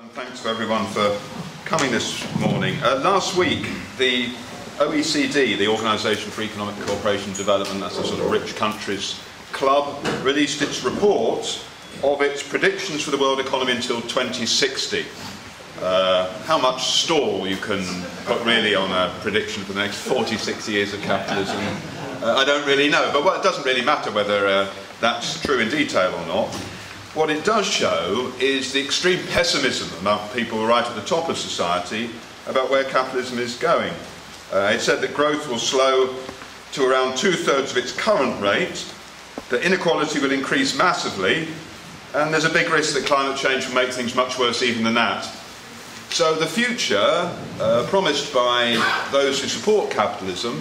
And thanks to everyone for coming this morning. Uh, last week, the OECD, the Organisation for Economic Cooperation and Development, that's a sort of rich countries club, released its report of its predictions for the world economy until 2060. Uh, how much stall you can put really on a prediction for the next 46 years of capitalism, uh, I don't really know. But well, it doesn't really matter whether uh, that's true in detail or not. What it does show is the extreme pessimism among people right at the top of society about where capitalism is going. Uh, it said that growth will slow to around two-thirds of its current rate, that inequality will increase massively, and there's a big risk that climate change will make things much worse even than that. So the future, uh, promised by those who support capitalism,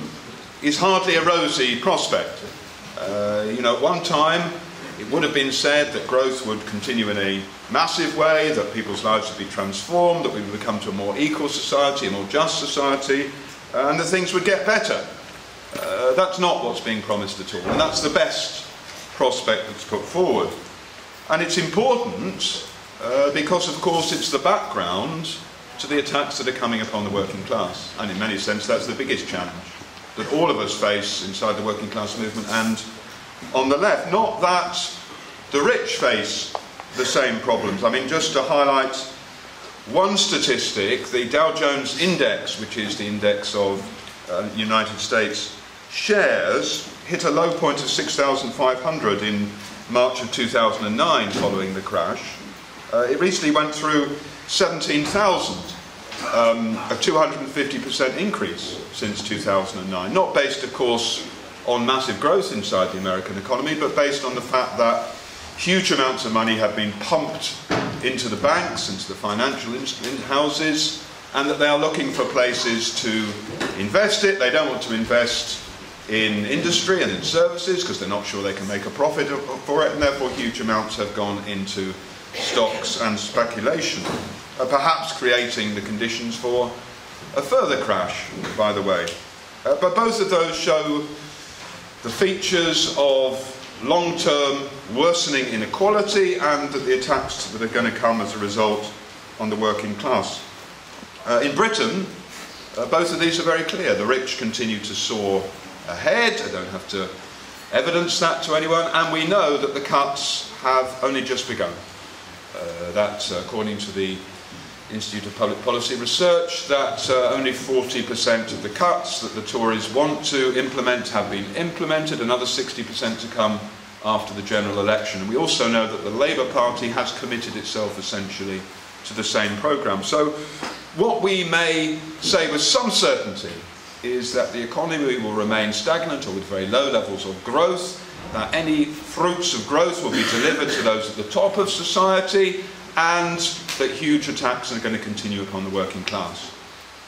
is hardly a rosy prospect. Uh, you know, at one time, it would have been said that growth would continue in a massive way, that people's lives would be transformed, that we would become to a more equal society, a more just society, and that things would get better. Uh, that's not what's being promised at all, and that's the best prospect that's put forward. And it's important uh, because, of course, it's the background to the attacks that are coming upon the working class. And in many sense, that's the biggest challenge that all of us face inside the working class movement and on the left. Not that the rich face the same problems. I mean, just to highlight one statistic, the Dow Jones Index, which is the index of uh, United States shares, hit a low point of 6,500 in March of 2009 following the crash. Uh, it recently went through 17,000, um, a 250% increase since 2009. Not based, of course, on massive growth inside the American economy, but based on the fact that huge amounts of money have been pumped into the banks, into the financial houses, and that they are looking for places to invest it. They don't want to invest in industry and in services because they're not sure they can make a profit for it, and therefore huge amounts have gone into stocks and speculation, uh, perhaps creating the conditions for a further crash, by the way. Uh, but both of those show the features of long-term worsening inequality and the attacks that are going to come as a result on the working class. Uh, in Britain, uh, both of these are very clear. The rich continue to soar ahead. I don't have to evidence that to anyone. And we know that the cuts have only just begun. Uh, that, according to the Institute of Public Policy Research, that uh, only 40% of the cuts that the Tories want to implement have been implemented, another 60% to come after the general election. And we also know that the Labour Party has committed itself essentially to the same programme. So what we may say with some certainty is that the economy will remain stagnant or with very low levels of growth, that any fruits of growth will be delivered to those at the top of society, and that huge attacks are going to continue upon the working class.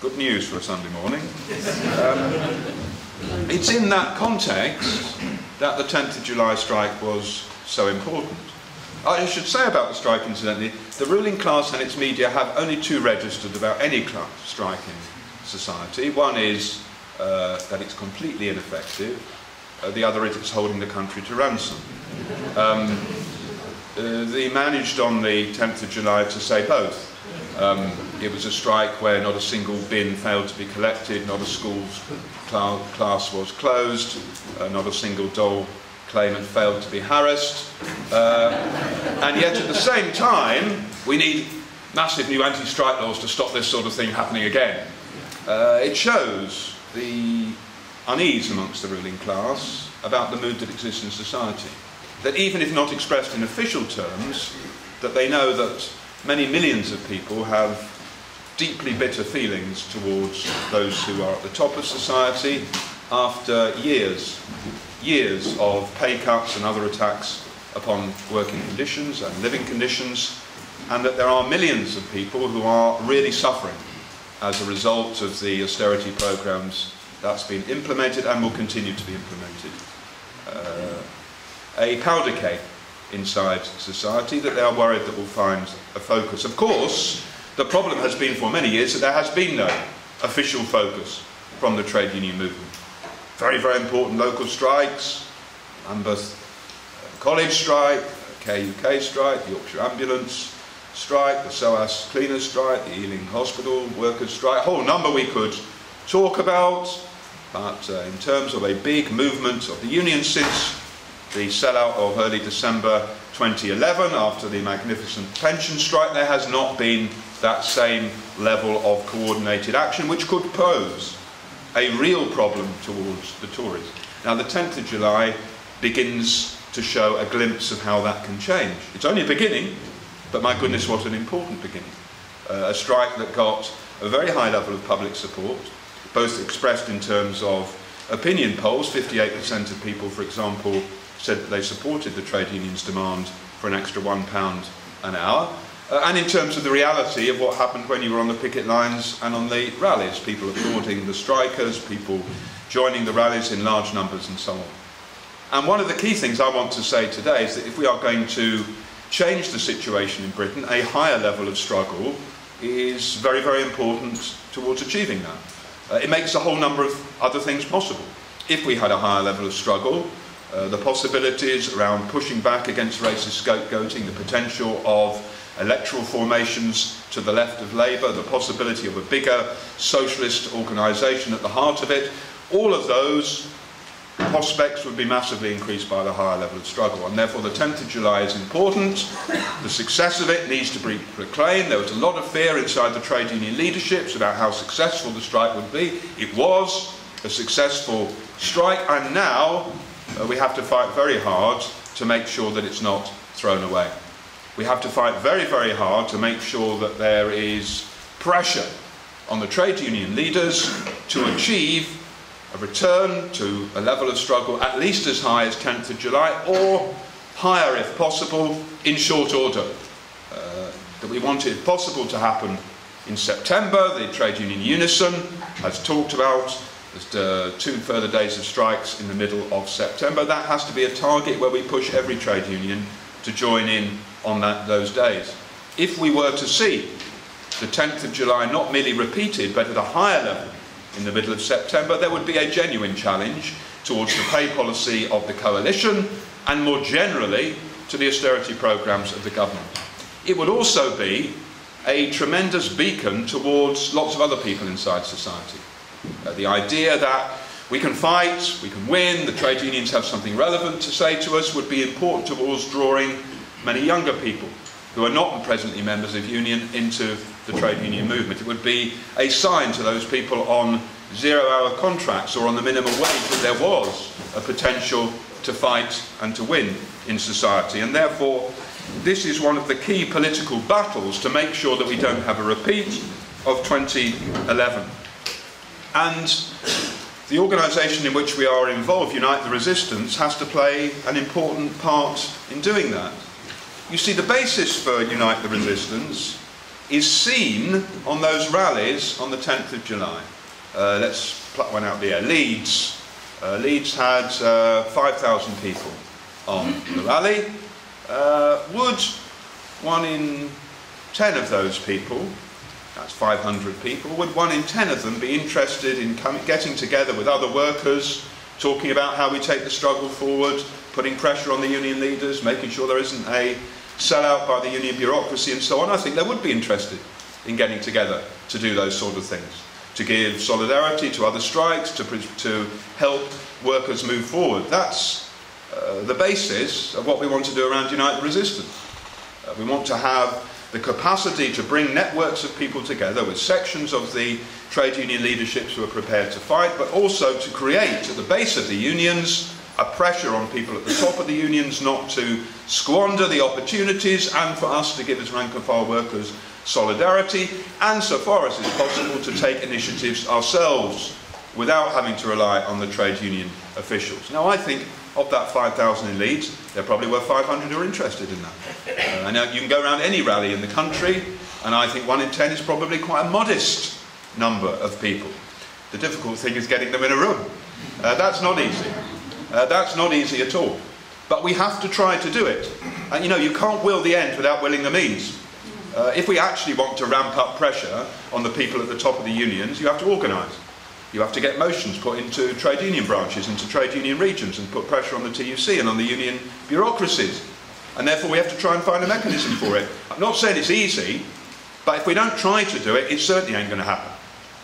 Good news for a Sunday morning. Um, it's in that context that the 10th of July strike was so important. I should say about the strike, incidentally, the ruling class and its media have only two registered about any class strike in society. One is uh, that it's completely ineffective. Uh, the other is it's holding the country to ransom. Um, uh, they managed on the 10th of July to say both. Um, it was a strike where not a single bin failed to be collected, not a school's cl class was closed, uh, not a single dole claimant failed to be harassed. Uh, and yet at the same time, we need massive new anti-strike laws to stop this sort of thing happening again. Uh, it shows the unease amongst the ruling class about the mood that exists in society. That even if not expressed in official terms, that they know that many millions of people have deeply bitter feelings towards those who are at the top of society after years, years of pay cuts and other attacks upon working conditions and living conditions, and that there are millions of people who are really suffering as a result of the austerity programs that's been implemented and will continue to be implemented. Uh, a powder keg inside society that they are worried that will find a focus. Of course, the problem has been for many years that there has been no official focus from the trade union movement. Very, very important local strikes, Lambeth College strike, Care UK strike, Yorkshire Ambulance strike, the SOAS cleaners strike, the Ealing Hospital workers strike, a whole number we could talk about. But uh, in terms of a big movement of the union since the sellout of early December 2011 after the magnificent pension strike, there has not been that same level of coordinated action, which could pose a real problem towards the Tories. Now, the 10th of July begins to show a glimpse of how that can change. It's only a beginning, but my goodness, what an important beginning. Uh, a strike that got a very high level of public support, both expressed in terms of opinion polls. 58% of people, for example, said that they supported the trade union's demand for an extra £1 an hour. Uh, and in terms of the reality of what happened when you were on the picket lines and on the rallies, people applauding the strikers, people joining the rallies in large numbers and so on. And one of the key things I want to say today is that if we are going to change the situation in Britain, a higher level of struggle is very, very important towards achieving that. Uh, it makes a whole number of other things possible. If we had a higher level of struggle, uh, the possibilities around pushing back against racist scapegoating, the potential of electoral formations to the left of Labour, the possibility of a bigger socialist organisation at the heart of it, all of those prospects would be massively increased by the higher level of struggle. And therefore the 10th of July is important. The success of it needs to be proclaimed. There was a lot of fear inside the trade union leaderships about how successful the strike would be. It was a successful strike and now uh, we have to fight very hard to make sure that it's not thrown away. We have to fight very, very hard to make sure that there is pressure on the trade union leaders to achieve a return to a level of struggle at least as high as 10th of July or higher if possible in short order. Uh, that we want it possible to happen in September. The trade union Unison has talked about uh, two further days of strikes in the middle of September. That has to be a target where we push every trade union to join in on that, those days. If we were to see the 10th of July not merely repeated but at a higher level in the middle of September, there would be a genuine challenge towards the pay policy of the coalition and more generally to the austerity programmes of the government. It would also be a tremendous beacon towards lots of other people inside society. Uh, the idea that we can fight, we can win, the trade unions have something relevant to say to us would be important towards drawing many younger people who are not presently members of union into the trade union movement. It would be a sign to those people on zero-hour contracts or on the minimum wage that there was a potential to fight and to win in society. And therefore, this is one of the key political battles to make sure that we don't have a repeat of 2011. And the organisation in which we are involved, Unite the Resistance, has to play an important part in doing that. You see, the basis for Unite the Resistance is seen on those rallies on the 10th of July. Uh, let's pluck one out there. Leeds. Uh, Leeds had uh, 5,000 people on the rally. Uh, would one in 10 of those people, that's 500 people, would one in 10 of them be interested in coming, getting together with other workers, talking about how we take the struggle forward, putting pressure on the union leaders, making sure there isn't a sellout by the union bureaucracy and so on, I think they would be interested in getting together to do those sort of things, to give solidarity to other strikes, to, to help workers move forward. That's uh, the basis of what we want to do around Unite the Resistance. Uh, we want to have the capacity to bring networks of people together with sections of the trade union leaderships who are prepared to fight, but also to create at the base of the unions a pressure on people at the top of the unions not to squander the opportunities and for us to give as rank and file workers solidarity and so far as is possible to take initiatives ourselves without having to rely on the trade union officials. Now I think of that 5,000 in Leeds, there probably were 500 who are interested in that. Uh, I know you can go around any rally in the country and I think one in 10 is probably quite a modest number of people. The difficult thing is getting them in a room. Uh, that's not easy. Uh, that's not easy at all. But we have to try to do it. And you know, you can't will the end without willing the means. Uh, if we actually want to ramp up pressure on the people at the top of the unions, you have to organise. You have to get motions put into trade union branches, into trade union regions, and put pressure on the TUC and on the union bureaucracies. And therefore we have to try and find a mechanism for it. I'm not saying it's easy, but if we don't try to do it, it certainly ain't going to happen.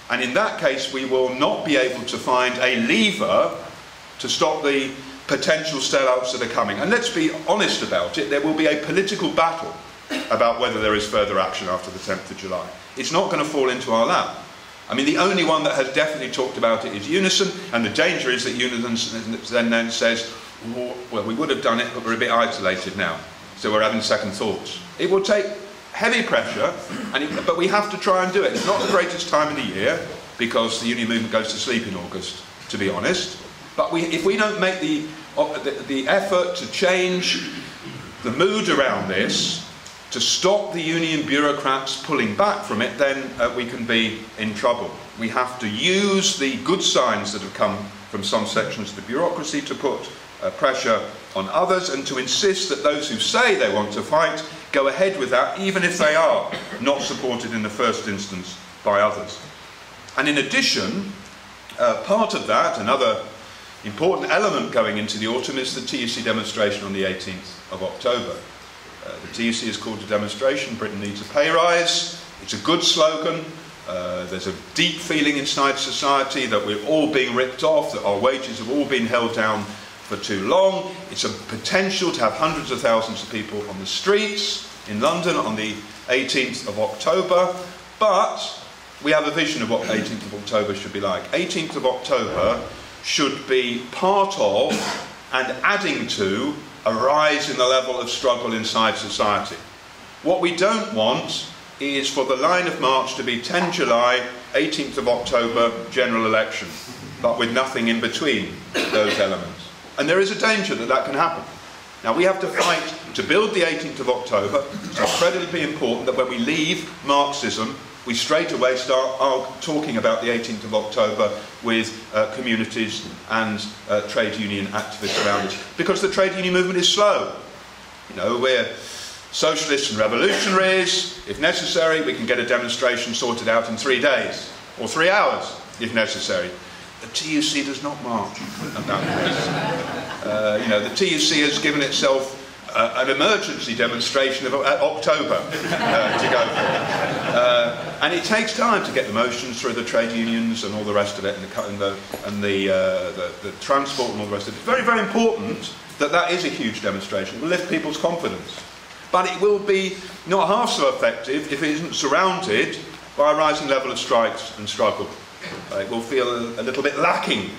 And in that case, we will not be able to find a lever to stop the potential sellouts that are coming. And let's be honest about it, there will be a political battle about whether there is further action after the 10th of July. It's not going to fall into our lap. I mean, the only one that has definitely talked about it is Unison, and the danger is that Unison then, then says, well, we would have done it, but we're a bit isolated now, so we're having second thoughts. It will take heavy pressure, it, but we have to try and do it. It's not the greatest time of the year, because the union movement goes to sleep in August, to be honest. But we, if we don't make the, the, the effort to change the mood around this, to stop the union bureaucrats pulling back from it, then uh, we can be in trouble. We have to use the good signs that have come from some sections of the bureaucracy to put uh, pressure on others and to insist that those who say they want to fight go ahead with that, even if they are not supported in the first instance by others. And in addition, uh, part of that, another important element going into the autumn, is the TUC demonstration on the 18th of October. Uh, the TUC has called a demonstration, Britain needs a pay rise. It's a good slogan. Uh, there's a deep feeling inside society that we're all being ripped off, that our wages have all been held down for too long. It's a potential to have hundreds of thousands of people on the streets in London on the 18th of October. But we have a vision of what 18th of October should be like. 18th of October should be part of and adding to a rise in the level of struggle inside society. What we don't want is for the line of march to be 10 July, 18th of October, general election, but with nothing in between those elements. And there is a danger that that can happen. Now we have to fight to build the 18th of October. It's incredibly important that when we leave Marxism, we straight away start talking about the 18th of October with uh, communities and uh, trade union activists around us. Because the trade union movement is slow. You know, we're socialists and revolutionaries. If necessary, we can get a demonstration sorted out in three days, or three hours, if necessary. The TUC does not march about this. Uh, you know, the TUC has given itself uh, an emergency demonstration of uh, October uh, to go for. Uh, and it takes time to get the motions through the trade unions and all the rest of it, and the, and the, and the, uh, the, the transport and all the rest of it. It's very, very important that that is a huge demonstration. It will lift people's confidence. But it will be not half so effective if it isn't surrounded by a rising level of strikes and struggle. Uh, it will feel a, a, little bit lacking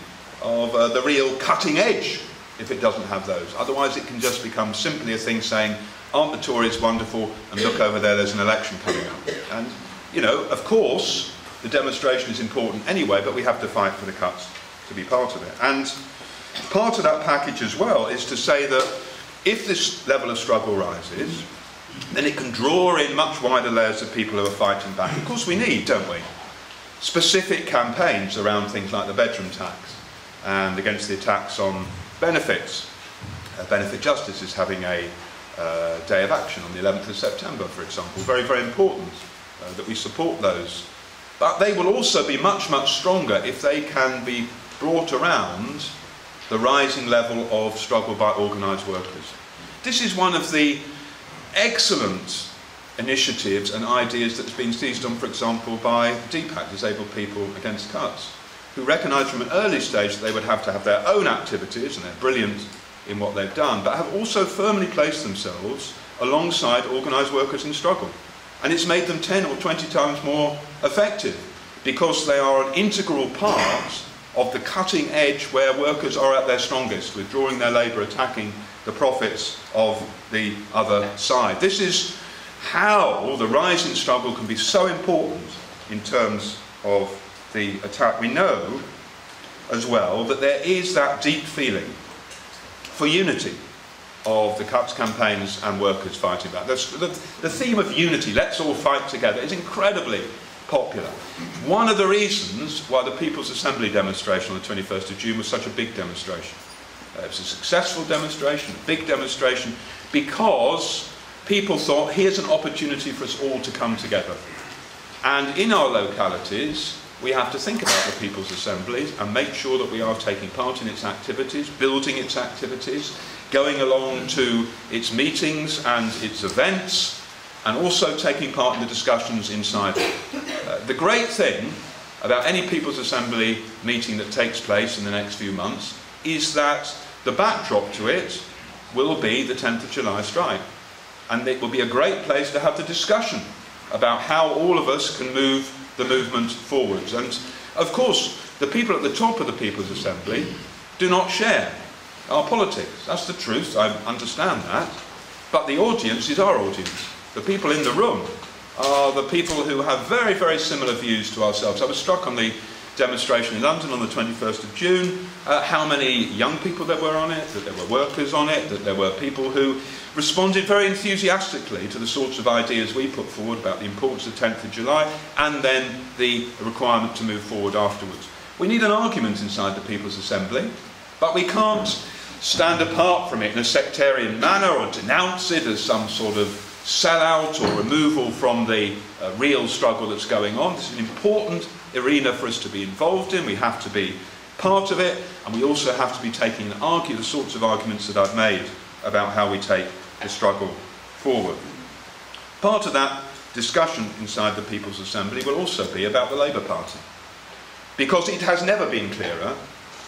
of the real cutting edge if it doesn't have those. Otherwise, it can just become simply a thing saying, aren't the Tories wonderful? And look over there, there's an election coming up. And, you know, of course, the demonstration is important anyway, but we have to fight for the cuts to be part of it. And part of that package as well is to say that if this level of struggle rises, then it can draw in much wider layers of people who are fighting back. Of course, we need, don't we? Specific campaigns around things like the bedroom tax and against the attacks on benefits. Uh, Benefit Justice is having a uh, day of action on the 11th of September, for example. Very, very important uh, that we support those. But they will also be much, much stronger if they can be brought around the rising level of struggle by organised workers. This is one of the excellent initiatives and ideas that's been seized on, for example, by DPAC, Disabled People Against Cuts who recognised from an early stage that they would have to have their own activities, and they're brilliant in what they've done, but have also firmly placed themselves alongside organised workers in struggle. And it's made them 10 or 20 times more effective because they are an integral part of the cutting edge where workers are at their strongest, withdrawing their labour, attacking the profits of the other side. This is how the rising struggle can be so important in terms of the attack, we know as well that there is that deep feeling for unity of the cuts campaigns and workers fighting back. The, the, the theme of unity, let's all fight together, is incredibly popular. One of the reasons why the People's Assembly demonstration on the 21st of June was such a big demonstration. Uh, it was a successful demonstration, a big demonstration, because people thought here's an opportunity for us all to come together. And in our localities, we have to think about the People's Assemblies and make sure that we are taking part in its activities, building its activities, going along to its meetings and its events, and also taking part in the discussions inside it. Uh, the great thing about any People's Assembly meeting that takes place in the next few months is that the backdrop to it will be the 10th of July strike. And it will be a great place to have the discussion about how all of us can move the movement forwards. And of course, the people at the top of the People's Assembly do not share our politics. That's the truth, I understand that. But the audience is our audience. The people in the room are the people who have very, very similar views to ourselves. I was struck on the demonstration in London on the 21st of June, uh, how many young people there were on it, that there were workers on it, that there were people who responded very enthusiastically to the sorts of ideas we put forward about the importance of 10th of July and then the requirement to move forward afterwards. We need an argument inside the People's Assembly, but we can't stand apart from it in a sectarian manner or denounce it as some sort of sellout or removal from the uh, real struggle that's going on. This is an important arena for us to be involved in. We have to be part of it, and we also have to be taking and argue the sorts of arguments that I've made about how we take the struggle forward. Part of that discussion inside the People's Assembly will also be about the Labour Party. Because it has never been clearer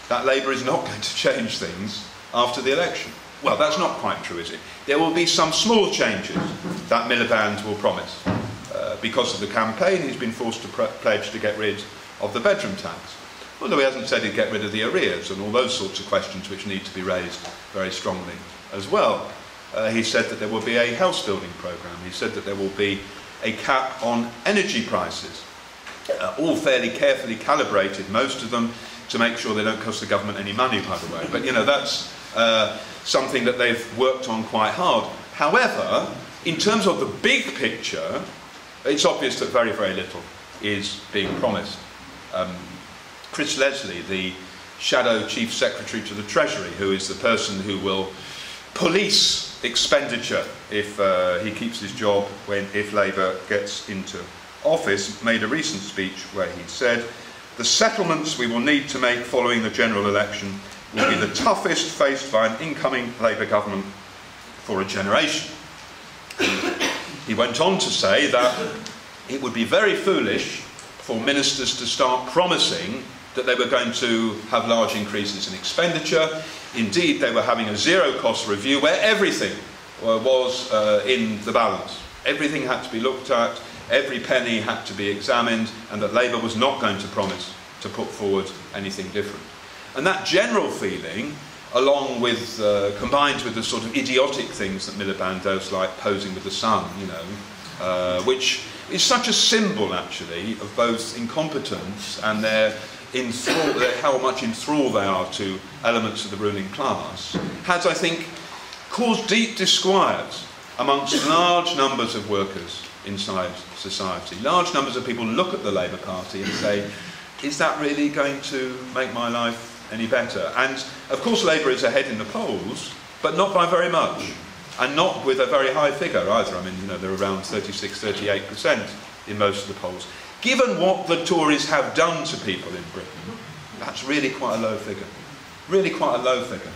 that Labour is not going to change things after the election. Well, that's not quite true, is it? There will be some small changes that Miliband will promise. Uh, because of the campaign, he's been forced to pledge to get rid of the bedroom tax. Although he hasn't said he'd get rid of the arrears and all those sorts of questions which need to be raised very strongly as well. Uh, he said that there will be a house building programme. He said that there will be a cap on energy prices. Uh, all fairly carefully calibrated, most of them, to make sure they don't cost the government any money, by the way. But, you know, that's uh, something that they've worked on quite hard. However, in terms of the big picture, it's obvious that very, very little is being promised. Um, Chris Leslie, the Shadow Chief Secretary to the Treasury, who is the person who will police expenditure if uh, he keeps his job when if Labour gets into office, made a recent speech where he said, the settlements we will need to make following the general election will be the toughest faced by an incoming Labour government for a generation. He went on to say that it would be very foolish for ministers to start promising that they were going to have large increases in expenditure. Indeed, they were having a zero cost review where everything uh, was uh, in the balance. Everything had to be looked at, every penny had to be examined, and that Labour was not going to promise to put forward anything different. And that general feeling, along with, uh, combined with the sort of idiotic things that Miliband does, like posing with the Sun, you know, uh, which is such a symbol, actually, of both incompetence and their enthrall, how much enthralled they are to elements of the ruling class, has, I think, caused deep disquiet amongst large numbers of workers inside society. Large numbers of people look at the Labour Party and say, is that really going to make my life any better? And of course, Labour is ahead in the polls, but not by very much, and not with a very high figure either. I mean, you know, they're around 36, 38% in most of the polls. Given what the Tories have done to people in Britain, that's really quite a low figure. Really quite a low figure.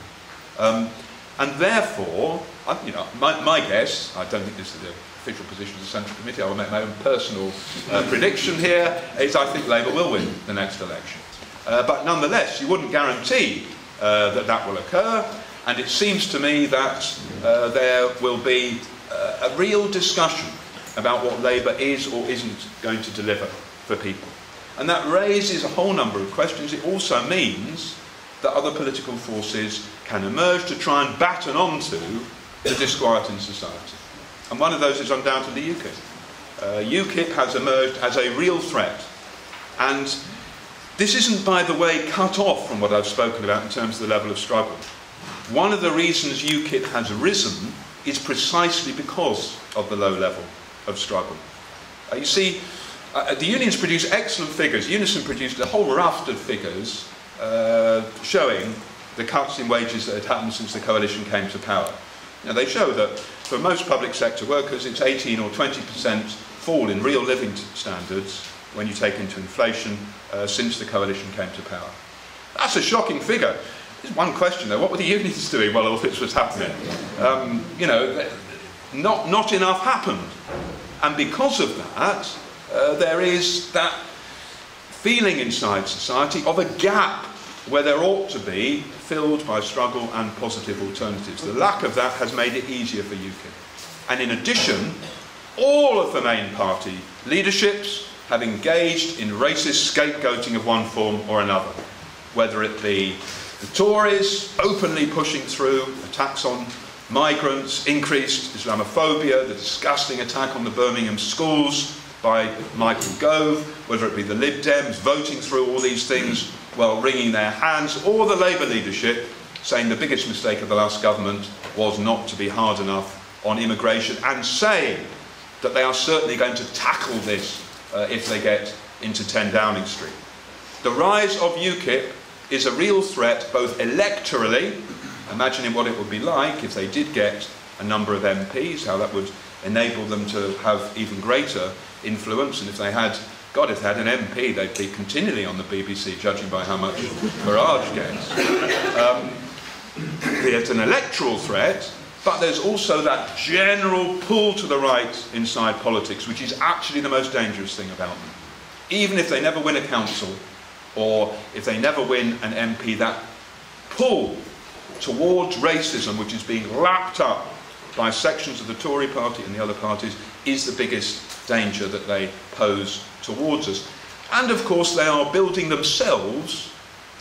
Um, and therefore, I, you know, my, my, guess, I don't think this is the official position of the Central Committee, I will make my own personal uh, prediction here, is I think Labour will win the next election. Uh, but nonetheless, you wouldn't guarantee uh, that that will occur, and it seems to me that uh, there will be uh, a real discussion about what Labour is or isn't going to deliver for people. And that raises a whole number of questions. It also means that other political forces can emerge to try and batten onto the disquiet in society. And one of those is undoubtedly UKIP. Uh, UKIP has emerged as a real threat. And this isn't, by the way, cut off from what I've spoken about in terms of the level of struggle. One of the reasons UKIP has risen is precisely because of the low level of struggle. Uh, you see, uh, the unions produce excellent figures. Unison produced a whole raft of figures uh, showing the cuts in wages that had happened since the coalition came to power. Now, they show that for most public sector workers, it's 18 or 20% fall in real living standards when you take into inflation uh, since the coalition came to power. That's a shocking figure. There's one question though, what were the unions doing while all this was happening? Um, you know, not, not enough happened. And because of that, uh, there is that feeling inside society of a gap where there ought to be filled by struggle and positive alternatives. The lack of that has made it easier for UKIP. And in addition, all of the main party leaderships have engaged in racist scapegoating of one form or another, whether it be the Tories openly pushing through attacks on migrants, increased Islamophobia, the disgusting attack on the Birmingham schools by Michael Gove, whether it be the Lib Dems voting through all these things while wringing their hands, or the Labour leadership saying the biggest mistake of the last government was not to be hard enough on immigration and saying that they are certainly going to tackle this uh, if they get into 10 Downing Street. The rise of UKIP is a real threat both electorally, imagining what it would be like if they did get a number of MPs, how that would enable them to have even greater influence, and if they had, God, if they had an MP, they'd be continually on the BBC, judging by how much Farage gets. Um, it's an electoral threat, but there's also that general pull to the right inside politics, which is actually the most dangerous thing about them. Even if they never win a council, or if they never win an MP, that pull towards racism, which is being lapped up by sections of the Tory party and the other parties, is the biggest danger that they pose towards us. And of course, they are building themselves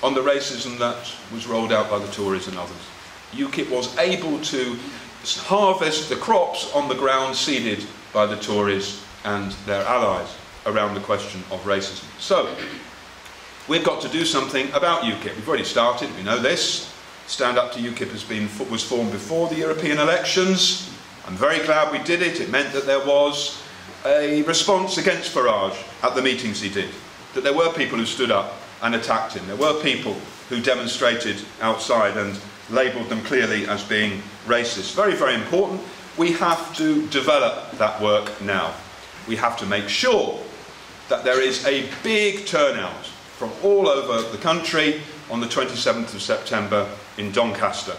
on the racism that was rolled out by the Tories and others. UKIP was able to harvest the crops on the ground seeded by the Tories and their allies around the question of racism. So, we've got to do something about UKIP. We've already started, we know this. Stand Up to UKIP has been, was formed before the European elections. I'm very glad we did it. It meant that there was a response against Farage at the meetings he did. That there were people who stood up and attacked him. There were people who demonstrated outside and labelled them clearly as being racist. Very, very important. We have to develop that work now. We have to make sure that there is a big turnout from all over the country on the 27th of September in Doncaster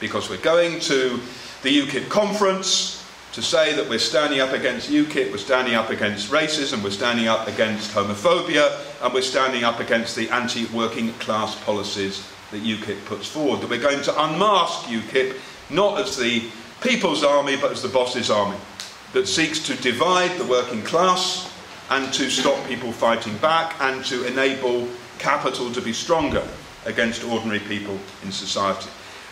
because we're going to the UKIP conference to say that we're standing up against UKIP, we're standing up against racism, we're standing up against homophobia, and we're standing up against the anti-working class policies that UKIP puts forward. That we're going to unmask UKIP not as the people's army, but as the boss's army, that seeks to divide the working class and to stop people fighting back and to enable capital to be stronger against ordinary people in society.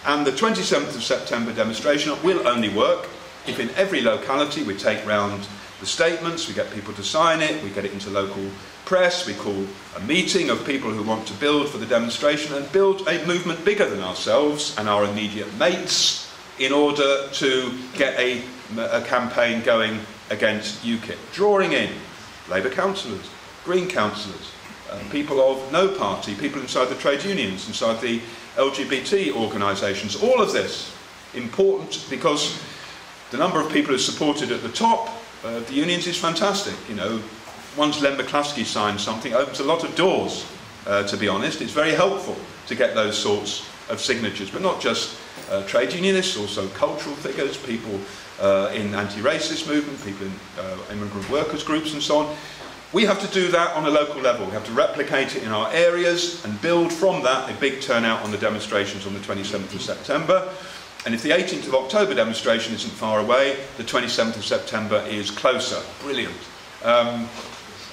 And the 27th of September demonstration will only work if in every locality we take round the statements, we get people to sign it, we get it into local press, we call a meeting of people who want to build for the demonstration and build a movement bigger than ourselves and our immediate mates in order to get a, a campaign going against UKIP, drawing in Labour councillors, Green councillors, uh, people of no party, people inside the trade unions, inside the LGBT organisations. All of this important because the number of people who supported at the top uh, the unions is fantastic. You know, once Len McCluskey signs something, opens a lot of doors. Uh, to be honest, it's very helpful to get those sorts of signatures, but not just uh, trade unionists, also cultural figures, people uh, in anti-racist movement, people in uh, immigrant workers groups, and so on. We have to do that on a local level. We have to replicate it in our areas and build from that a big turnout on the demonstrations on the 27th of September. And if the 18th of October demonstration isn't far away, the 27th of September is closer. Brilliant. Um,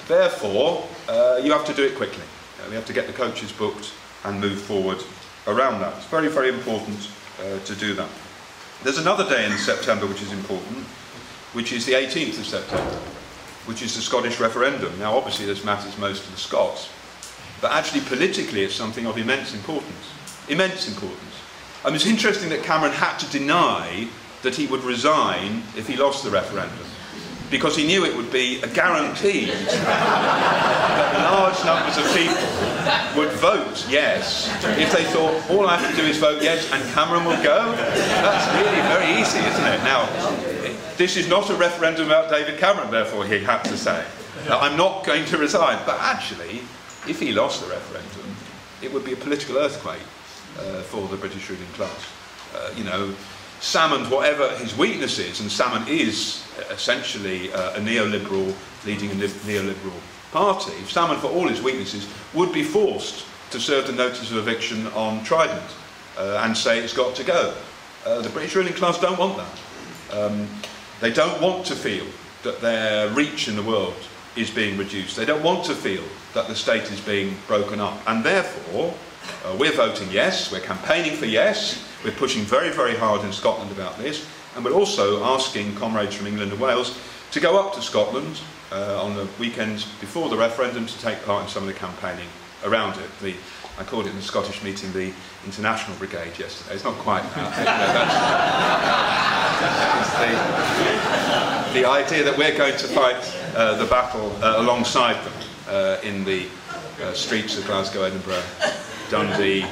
therefore, uh, you have to do it quickly. Uh, we have to get the coaches booked and move forward around that. It's very, very important uh, to do that. There's another day in September which is important, which is the 18th of September which is the Scottish referendum. Now, obviously, this matters most to the Scots, but actually, politically, it's something of immense importance. Immense importance. Mean, it's interesting that Cameron had to deny that he would resign if he lost the referendum, because he knew it would be a guarantee that large numbers of people would vote yes if they thought all I have to do is vote yes and Cameron will go. That's really very easy, isn't it? Now, this is not a referendum about David Cameron, therefore, he had to say. I'm not going to resign. But actually, if he lost the referendum, it would be a political earthquake. uh, for the British ruling class. Uh, you know, Salmond, whatever his weakness is, and Salmond is essentially uh, a neoliberal, leading a neoliberal party, Salmond, for all his weaknesses, would be forced to serve the notice of eviction on Trident uh, and say it's got to go. Uh, the British ruling class don't want that. Um, they don't want to feel that their reach in the world is being reduced. They don't want to feel that the state is being broken up. And therefore, uh, we're voting yes, we're campaigning for yes, we're pushing very, very hard in Scotland about this, and we're also asking comrades from England and Wales to go up to Scotland uh, on the weekends before the referendum to take part in some of the campaigning around it. The, I called it in the Scottish meeting the International Brigade yesterday. It's not quite that. the, the idea that we're going to fight uh, the battle uh, alongside them uh, in the uh, streets of Glasgow, Edinburgh, Dundee,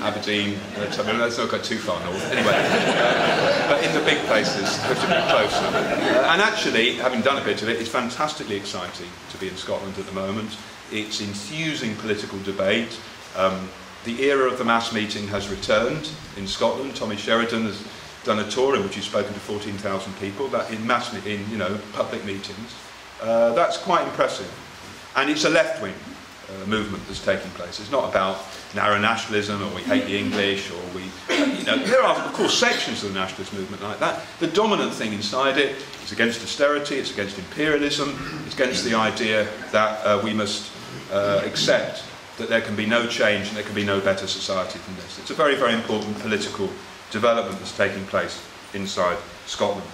Aberdeen, I mean, let's not go too far north. Anyway, uh, but in the big places, have to be closer. Uh, and actually, having done a bit of it, it's fantastically exciting to be in Scotland at the moment. It's infusing political debate. Um, the era of the mass meeting has returned in Scotland. Tommy Sheridan has done a tour in which he's spoken to 14,000 people that in mass in you know public meetings. Uh, that's quite impressive, and it's a left-wing uh, movement that's taking place. It's not about narrow nationalism or we hate the English or we, you know, there are of course sections of the nationalist movement like that. The dominant thing inside it is against austerity, it's against imperialism, it's against the idea that uh, we must uh, accept that there can be no change and there can be no better society than this. It's a very, very important political development that's taking place inside Scotland.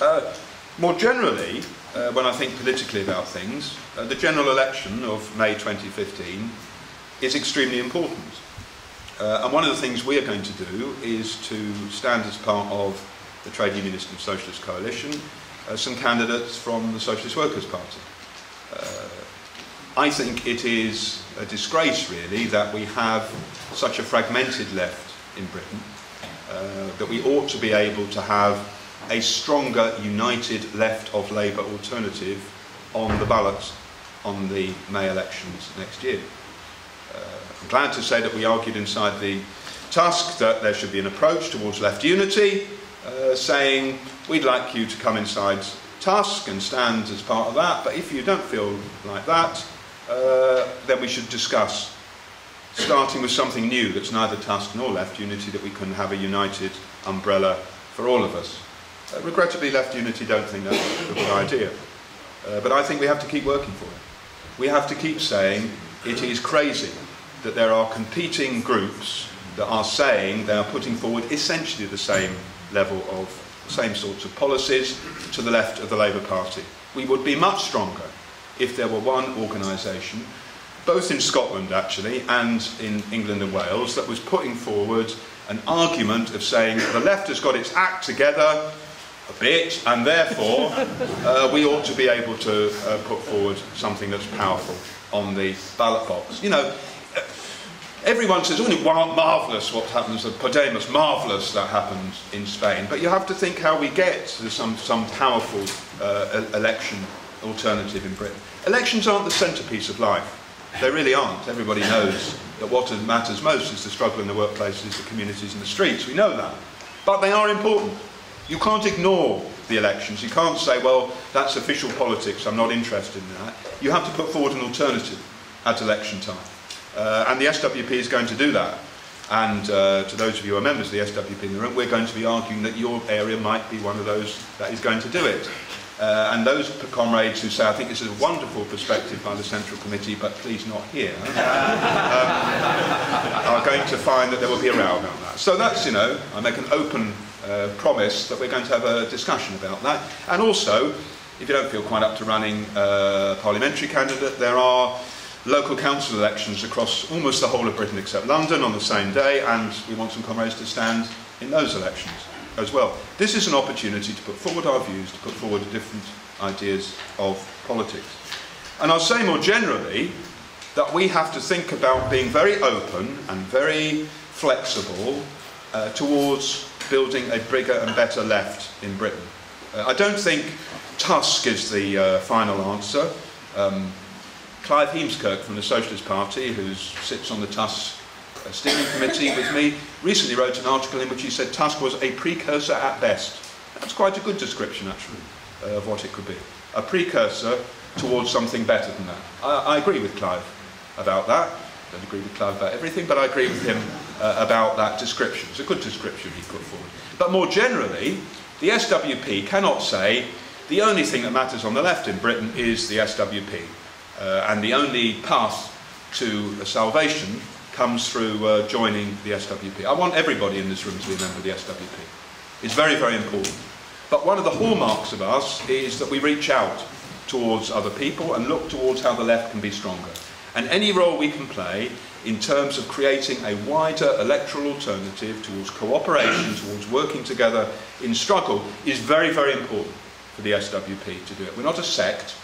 Uh, more generally, uh, when I think politically about things, uh, the general election of May 2015 is extremely important. Uh, and one of the things we are going to do is to stand as part of the Trade Unionist and Socialist Coalition uh, some candidates from the Socialist Workers' Party. Uh, I think it is a disgrace, really, that we have such a fragmented left in Britain, uh, that we ought to be able to have a stronger, united left of Labour alternative on the ballot on the May elections next year. Uh, I'm glad to say that we argued inside the TUSC that there should be an approach towards left unity, uh, saying we'd like you to come inside TUSC and stand as part of that, but if you don't feel like that, uh, then we should discuss starting with something new that's neither TUSC nor left unity, that we can have a united umbrella for all of us. Uh, regrettably, left unity don't think that's a good idea. Uh, but I think we have to keep working for it. We have to keep saying it is crazy that there are competing groups that are saying they are putting forward essentially the same level of same sorts of policies to the left of the Labour Party. We would be much stronger if there were one organisation, both in Scotland actually and in England and Wales, that was putting forward an argument of saying the left has got its act together a bit and therefore uh, we ought to be able to uh, put forward something that's powerful on the ballot box. You know, everyone says, oh, marvellous what happens at Podemos, marvellous that happened in Spain. But you have to think how we get to some, some powerful uh, election alternative in Britain. Elections aren't the centrepiece of life. They really aren't. Everybody knows that what matters most is the struggle in the workplaces, the communities and the streets. We know that. But they are important. You can't ignore the elections. You can't say, well, that's official politics, I'm not interested in that. You have to put forward an alternative at election time. Uh, and the SWP is going to do that. And uh, to those of you who are members of the SWP in the room, we're going to be arguing that your area might be one of those that is going to do it. Uh, and those comrades who say, I think this is a wonderful perspective by the Central Committee, but please not here, um, are going to find that there will be a row about that. So that's, you know, I make an open uh, promise that we're going to have a discussion about that. And also, if you don't feel quite up to running a parliamentary candidate, there are local council elections across almost the whole of Britain except London on the same day, and we want some comrades to stand in those elections as well. This is an opportunity to put forward our views, to put forward different ideas of politics. And I'll say more generally that we have to think about being very open and very flexible uh, towards building a bigger and better left in Britain. Uh, I don't think TUSC is the uh, final answer. Um, Clive Heemskerk from the Socialist Party, who sits on the TUSC uh, steering committee with me, recently wrote an article in which he said TUSC was a precursor at best. That's quite a good description, actually, uh, of what it could be. A precursor towards something better than that. I, I agree with Clive about that. I don't agree with Clive about everything, but I agree with him uh, about that description. It's a good description he put forward. But more generally, the SWP cannot say the only thing that matters on the left in Britain is the SWP. Uh, and the only path to salvation comes through uh, joining the SWP. I want everybody in this room to be a member of the SWP. It's very, very important. But one of the hallmarks of us is that we reach out towards other people and look towards how the left can be stronger. And any role we can play in terms of creating a wider electoral alternative towards cooperation, towards working together in struggle, is very, very important for the SWP to do it. We're not a sect,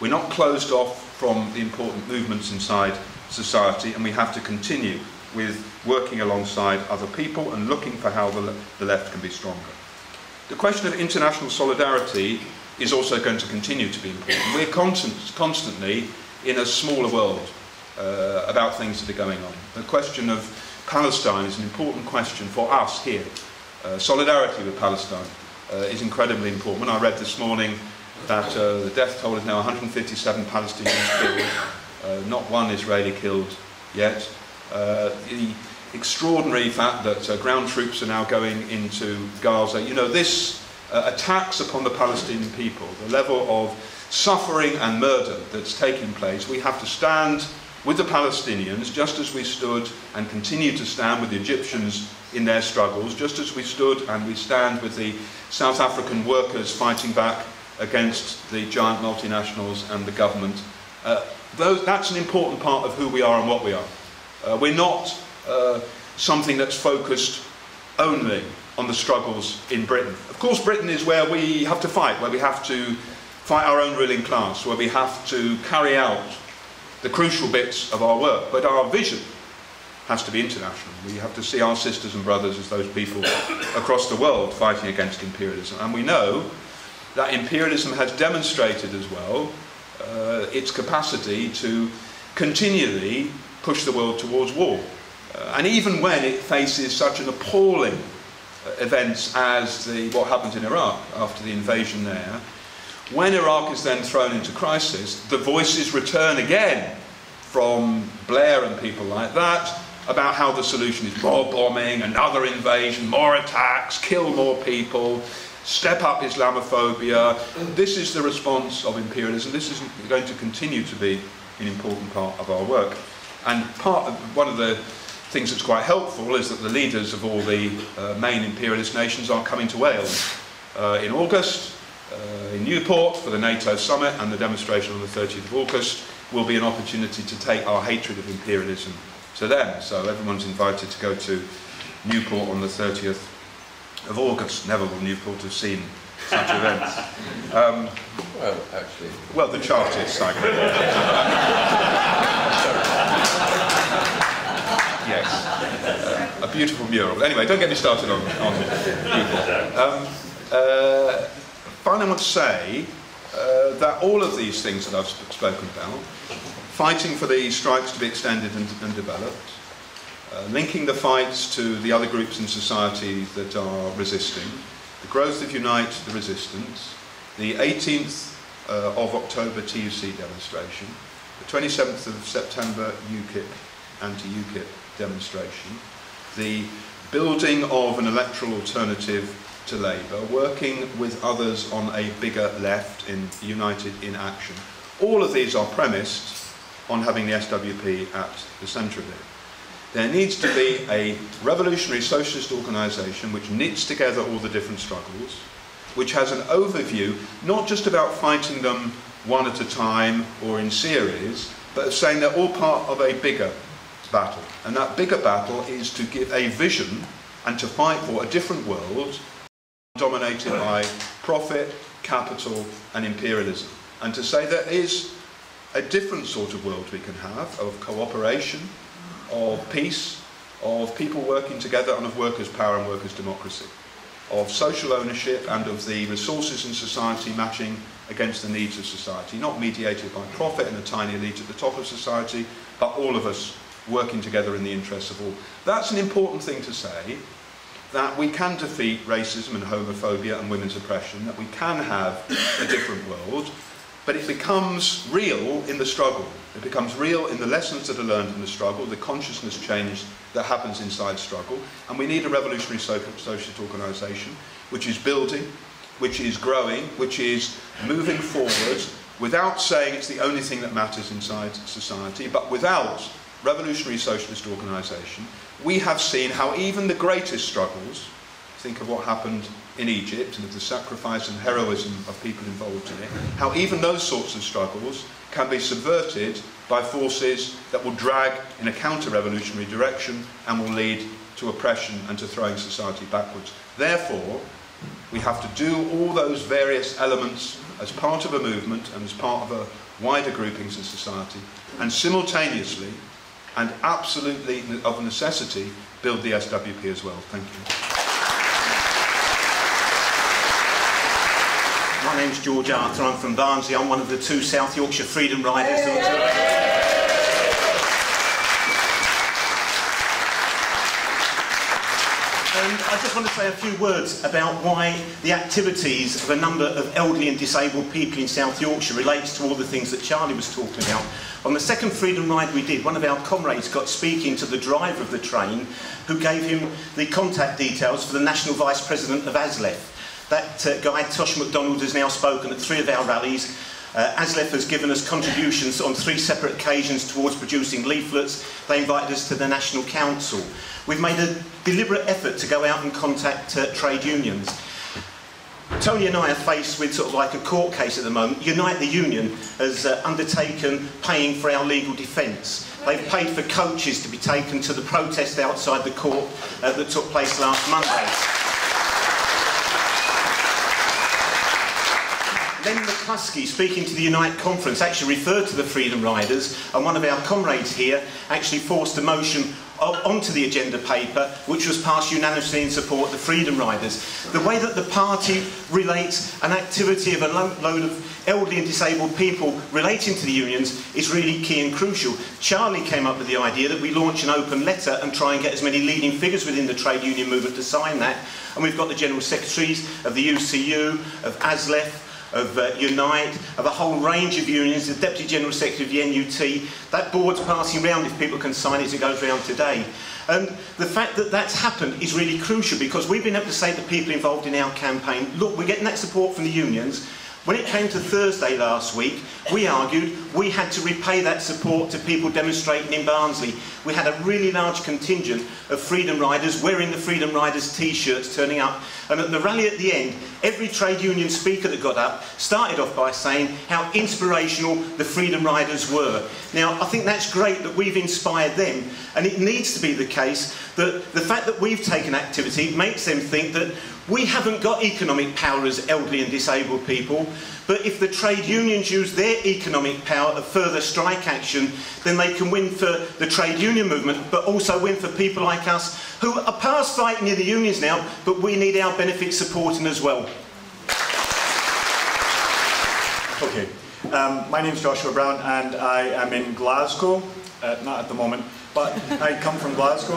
we're not closed off from the important movements inside society, and we have to continue with working alongside other people and looking for how the, the left can be stronger. The question of international solidarity is also going to continue to be important. We're constant, constantly in a smaller world uh, about things that are going on. The question of Palestine is an important question for us here. Uh, solidarity with Palestine uh, is incredibly important. When I read this morning that uh, the death toll is now 157 Palestinians killed, uh, not one Israeli killed yet. Uh, the extraordinary fact that ground troops are now going into Gaza. You know, this attacks upon the Palestinian people, the level of suffering and murder that's taking place. We have to stand with the Palestinians, just as we stood and continue to stand with the Egyptians in their struggles, just as we stood and we stand with the South African workers fighting back against the giant multinationals and the government. Uh, those, that's an important part of who we are and what we are. Uh, we're not uh, something that's focused only on the struggles in Britain. Of course, Britain is where we have to fight, where we have to fight our own ruling class, where we have to carry out the crucial bits of our work. But our vision has to be international. We have to see our sisters and brothers as those people across the world fighting against imperialism. And we know that imperialism has demonstrated as well uh, its capacity to continually push the world towards war. Uh, and even when it faces such an appalling uh, events as the, what happened in Iraq after the invasion there, when Iraq is then thrown into crisis, the voices return again from Blair and people like that about how the solution is more bombing, another invasion, more attacks, kill more people, step up Islamophobia. This is the response of imperialism. This is going to continue to be an important part of our work. And part of, one of the things that's quite helpful is that the leaders of all the uh, main imperialist nations are coming to Wales uh, in August, in Newport for the NATO summit, and the demonstration on the 30th of August will be an opportunity to take our hatred of imperialism to them. So everyone's invited to go to Newport on the 30th of August. Never will Newport have seen such events. Um, well, actually. Well, the Chartists, I yes. Uh, a beautiful mural. Anyway, don't get me started on, on Newport. Um, uh, finally, I want to say uh, that all of these things that I've spoken about, fighting for the strikes to be extended and, and developed, uh, linking the fights to the other groups in society that are resisting, the growth of Unite the Resistance, the 18th uh, of October TUC demonstration, the 27th of September UKIP, anti-UKIP demonstration, the building of an electoral alternative to Labour, working with others on a bigger left in United in Action. All of these are premised on having the SWP at the centre of it. There needs to be a revolutionary socialist organisation which knits together all the different struggles, which has an overview, not just about fighting them one at a time or in series, but of saying they're all part of a bigger battle. And that bigger battle is to give a vision and to fight for a different world dominated by profit, capital, and imperialism. And to say there is a different sort of world we can have of cooperation, of peace, of people working together and of workers' power and workers' democracy, of social ownership and of the resources in society matching against the needs of society, not mediated by profit and a tiny elite at the top of society, but all of us working together in the interests of all. That's an important thing to say, that we can defeat racism and homophobia and women's oppression, that we can have a different world, but it becomes real in the struggle. It becomes real in the lessons that are learned in the struggle, the consciousness change that happens inside struggle. And we need a revolutionary socialist organisation which is building, which is growing, which is moving forward without saying it's the only thing that matters inside society, but without revolutionary socialist organisation, we have seen how even the greatest struggles, think of what happened in Egypt and of the sacrifice and heroism of people involved in it, how even those sorts of struggles can be subverted by forces that will drag in a counter-revolutionary direction and will lead to oppression and to throwing society backwards. Therefore, we have to do all those various elements as part of a movement and as part of a wider groupings in society, and simultaneously and absolutely of necessity build the SWP as well. Thank you. My name's George Arthur, I'm from Barnsley, I'm one of the two South Yorkshire Freedom Riders. And I just want to say a few words about why the activities of a number of elderly and disabled people in South Yorkshire relates to all the things that Charlie was talking about. On the second Freedom Ride we did, one of our comrades got speaking to the driver of the train who gave him the contact details for the National Vice President of ASLEF. That uh, guy, Tosh McDonald, has now spoken at three of our rallies. Uh, ASLEF has given us contributions on three separate occasions towards producing leaflets. They invited us to the National Council. We've made a deliberate effort to go out and contact uh, trade unions. Tony and I are faced with sort of like a court case at the moment. Unite the Union has uh, undertaken paying for our legal defence. They've paid for coaches to be taken to the protest outside the court uh, that took place last Monday. Len McCluskey, speaking to the Unite conference, actually referred to the Freedom Riders, and one of our comrades here actually forced a motion onto the agenda paper, which was passed unanimously in support of the Freedom Riders. The way that the party relates an activity of a load of elderly and disabled people relating to the unions is really key and crucial. Charlie came up with the idea that we launch an open letter and try and get as many leading figures within the trade union movement to sign that. And we've got the general secretaries of the UCU, of ASLEF, of uh, Unite, of a whole range of unions, the Deputy General Secretary of the NUT. That board's passing around if people can sign it it goes around today. And the fact that that's happened is really crucial because we've been able to say to people involved in our campaign, look, we're getting that support from the unions, when it came to Thursday last week, we argued we had to repay that support to people demonstrating in Barnsley. We had a really large contingent of Freedom Riders wearing the Freedom Riders t-shirts turning up. And at the rally at the end, every trade union speaker that got up started off by saying how inspirational the Freedom Riders were. Now, I think that's great that we've inspired them. And it needs to be the case that the fact that we've taken activity makes them think that we haven't got economic power as elderly and disabled people, but if the trade unions use their economic power of further strike action, then they can win for the trade union movement, but also win for people like us who are past fighting in the unions now, but we need our benefits supporting as well. Okay, um, my name is Joshua Brown and I am in Glasgow, uh, not at the moment, but I come from Glasgow,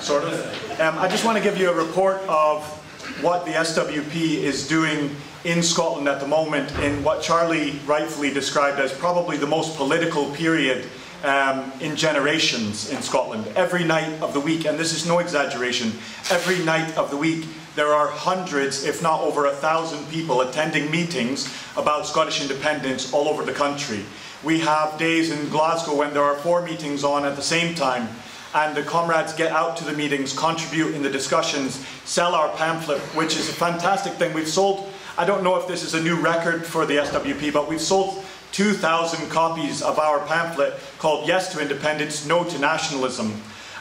sort of. Um, I just want to give you a report of what the SWP is doing in Scotland at the moment in what Charlie rightfully described as probably the most political period um, in generations in Scotland. Every night of the week, and this is no exaggeration, every night of the week there are hundreds, if not over a thousand people attending meetings about Scottish independence all over the country. We have days in Glasgow when there are four meetings on at the same time and the comrades get out to the meetings, contribute in the discussions, sell our pamphlet, which is a fantastic thing. We've sold, I don't know if this is a new record for the SWP, but we've sold 2,000 copies of our pamphlet called Yes to Independence, No to Nationalism.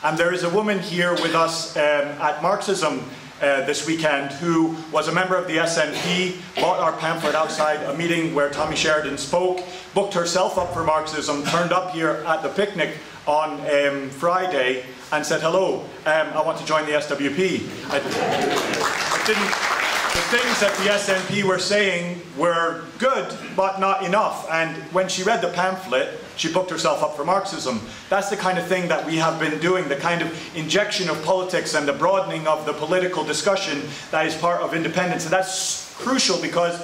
And there is a woman here with us um, at Marxism uh, this weekend who was a member of the SNP, bought our pamphlet outside a meeting where Tommy Sheridan spoke, booked herself up for Marxism, turned up here at the picnic on um, Friday and said, hello, um, I want to join the SWP. I, I didn't, the things that the SNP were saying were good, but not enough. And when she read the pamphlet, she booked herself up for Marxism. That's the kind of thing that we have been doing, the kind of injection of politics and the broadening of the political discussion that is part of independence. And that's crucial because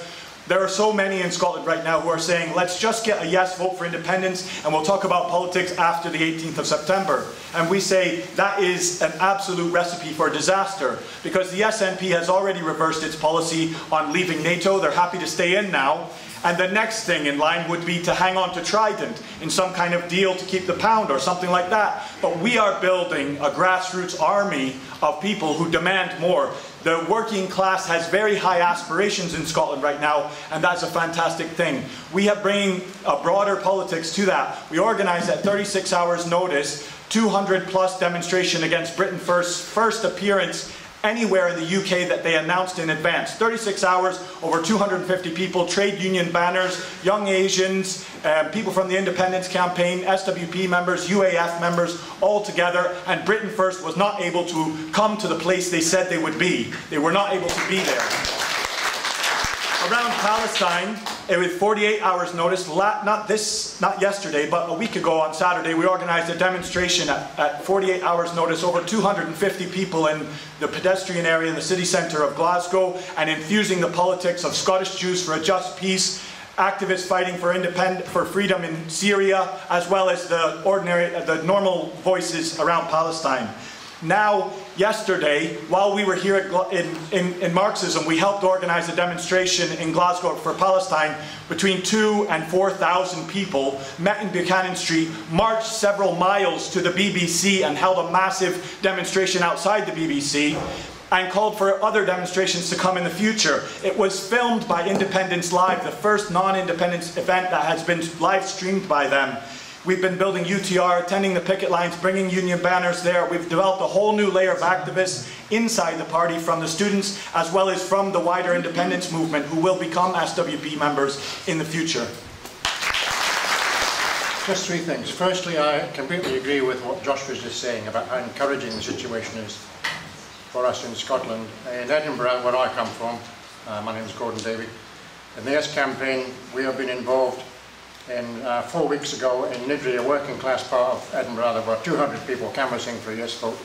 there are so many in Scotland right now who are saying, let's just get a yes vote for independence and we'll talk about politics after the 18th of September. And we say that is an absolute recipe for disaster because the SNP has already reversed its policy on leaving NATO. They're happy to stay in now. And the next thing in line would be to hang on to Trident in some kind of deal to keep the pound or something like that. But we are building a grassroots army of people who demand more. The working class has very high aspirations in Scotland right now, and that's a fantastic thing. We have bringing a broader politics to that. We organised at 36 hours notice 200 plus demonstration against Britain First first appearance anywhere in the UK that they announced in advance. 36 hours, over 250 people, trade union banners, young Asians, um, people from the Independence Campaign, SWP members, UAF members, all together, and Britain First was not able to come to the place they said they would be. They were not able to be there around Palestine, with 48 hours notice, not this, not yesterday, but a week ago on Saturday, we organized a demonstration at, at 48 hours notice, over 250 people in the pedestrian area in the city centre of Glasgow, and infusing the politics of Scottish Jews for a just peace, activists fighting for independent for freedom in Syria, as well as the ordinary, the normal voices around Palestine. Now, yesterday, while we were here in, in, in, Marxism, we helped organize a demonstration in Glasgow for Palestine. Between two and 4,000 people met in Buchanan Street, marched several miles to the BBC and held a massive demonstration outside the BBC and called for other demonstrations to come in the future. It was filmed by Independence Live, the first non-independence event that has been live streamed by them. We've been building UTR, attending the picket lines, bringing union banners there. We've developed a whole new layer of activists inside the party from the students as well as from the wider independence movement who will become SWP members in the future. Just three things. Firstly, I completely agree with what Josh was just saying about how encouraging the situation is for us in Scotland. In Edinburgh, where I come from, uh, my name is Gordon Davey, in the S campaign we have been involved in uh, four weeks ago in Niddrie, a working class part of Edinburgh, there were 200 people canvassing for yes vote.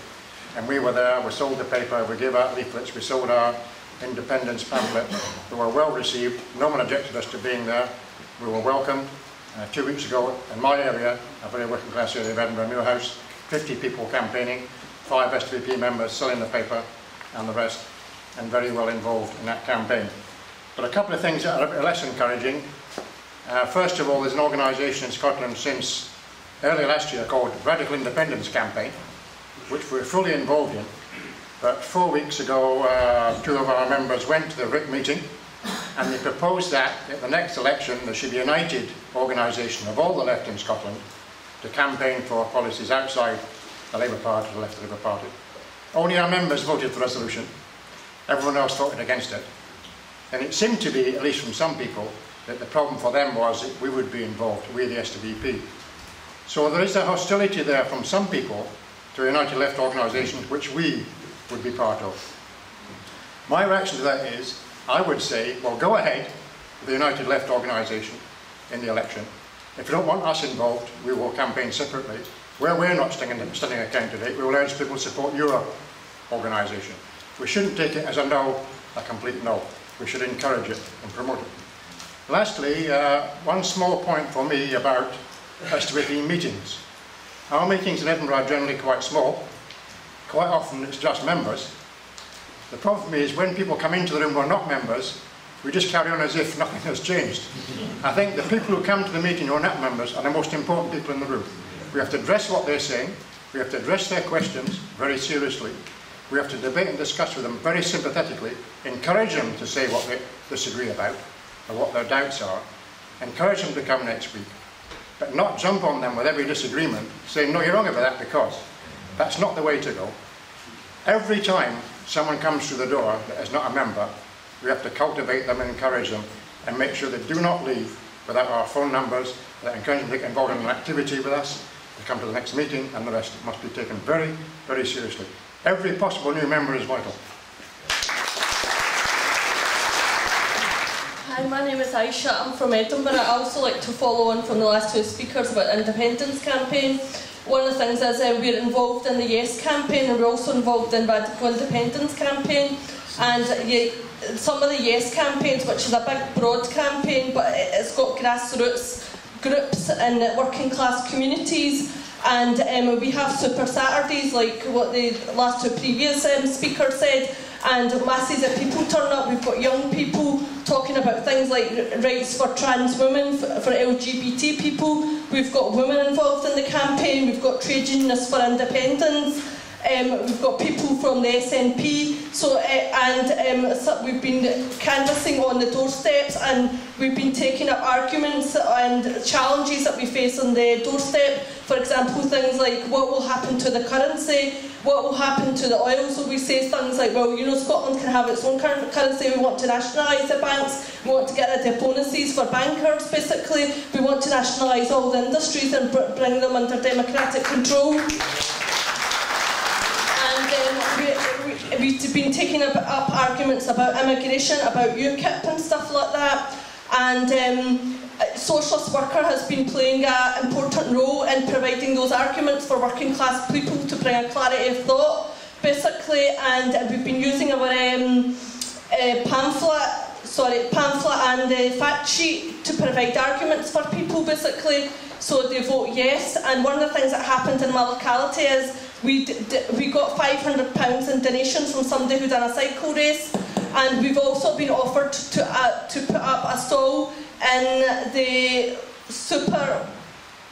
And we were there, we sold the paper, we gave out leaflets, we sold our independence pamphlet. We were well received, no one objected us to being there. We were welcomed. Uh, two weeks ago in my area, a very working class area of Edinburgh, Muirhouse, 50 people campaigning, five SWP members selling the paper and the rest, and very well involved in that campaign. But a couple of things that are less encouraging. Uh, first of all, there's an organisation in Scotland since early last year called Radical Independence Campaign, which we're fully involved in. But four weeks ago, uh, two of our members went to the RIC meeting and they proposed that at the next election there should be a united organisation of all the left in Scotland to campaign for policies outside the Labour Party, or the left of the Labour Party. Only our members voted for the resolution. Everyone else voted against it. And it seemed to be, at least from some people, that the problem for them was that we would be involved, we the SWP. So there is a hostility there from some people to United Left organisation which we would be part of. My reaction to that is, I would say, well go ahead with the United Left organisation in the election. If you don't want us involved, we will campaign separately. Where we're not standing, standing a candidate, we will urge people to support your organisation. We shouldn't take it as a no, a complete no. We should encourage it and promote it. Lastly, uh, one small point for me about SWP meetings. Our meetings in Edinburgh are generally quite small. Quite often it's just members. The problem is when people come into the room who are not members, we just carry on as if nothing has changed. I think the people who come to the meeting who are not members are the most important people in the room. We have to address what they're saying, we have to address their questions very seriously, we have to debate and discuss with them very sympathetically, encourage them to say what they disagree about, or what their doubts are, encourage them to come next week, but not jump on them with every disagreement, saying, no, you're wrong about that because. That's not the way to go. Every time someone comes through the door that is not a member, we have to cultivate them and encourage them and make sure they do not leave without our phone numbers, that encourage them to get involved in an activity with us, to come to the next meeting, and the rest must be taken very, very seriously. Every possible new member is vital. Hi, my name is Aisha. I'm from Edinburgh. I also like to follow on from the last two speakers about independence campaign. One of the things is uh, we're involved in the Yes campaign and we're also involved in Radical Independence campaign. And uh, some of the Yes campaigns, which is a big broad campaign, but it's got grassroots groups and working class communities. And um, we have super Saturdays, like what the last two previous um, speakers said, and masses of people turn up. We've got young people talking about things like rights for trans women, for LGBT people. We've got women involved in the campaign. We've got trade unionists for independence. Um, we've got people from the SNP, so uh, and um, so we've been canvassing on the doorsteps, and we've been taking up arguments and challenges that we face on the doorstep. For example, things like what will happen to the currency, what will happen to the oil. So we say things like, well, you know, Scotland can have its own currency. We want to nationalise the banks. We want to get rid of bonuses for bankers. Basically, we want to nationalise all the industries and bring them under democratic control. We've been taking up, up, arguments about immigration, about UKIP and stuff like that. And um, Socialist Worker has been playing an important role in providing those arguments for working class people to bring a clarity of thought, basically. And we've been using our um, uh, pamphlet, sorry, pamphlet and uh, fact sheet to provide arguments for people, basically. So they vote yes. And one of the things that happened in my locality is we, we got £500 in donations from somebody who done a cycle race and we've also been offered to, uh, to put up a stall in the super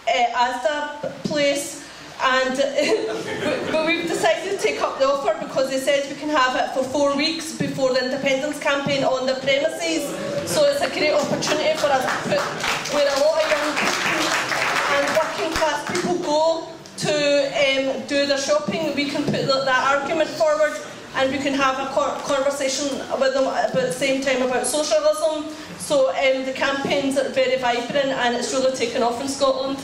uh, Asda place and but we've decided to take up the offer because they said we can have it for four weeks before the independence campaign on the premises. So it's a great opportunity for us where a lot of young people and working class people go to um, do their shopping, we can put that argument forward and we can have a conversation with them at the same time about socialism. So um, the campaigns are very vibrant and it's really taken off in Scotland.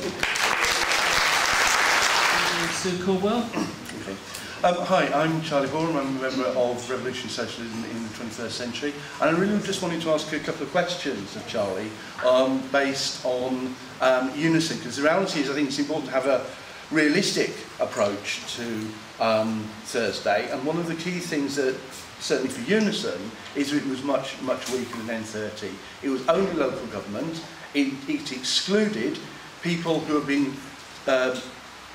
Sue Caldwell. Um, hi, I'm Charlie Borum. I'm a member of Revolution Socialism in the 21st Century. And I really just wanted to ask a couple of questions of Charlie um, based on um, unison, because the reality is I think it's important to have a realistic approach to um, Thursday. And one of the key things that, certainly for Unison, is it was much, much weaker than N30. It was only local government. It, it excluded people who have been uh,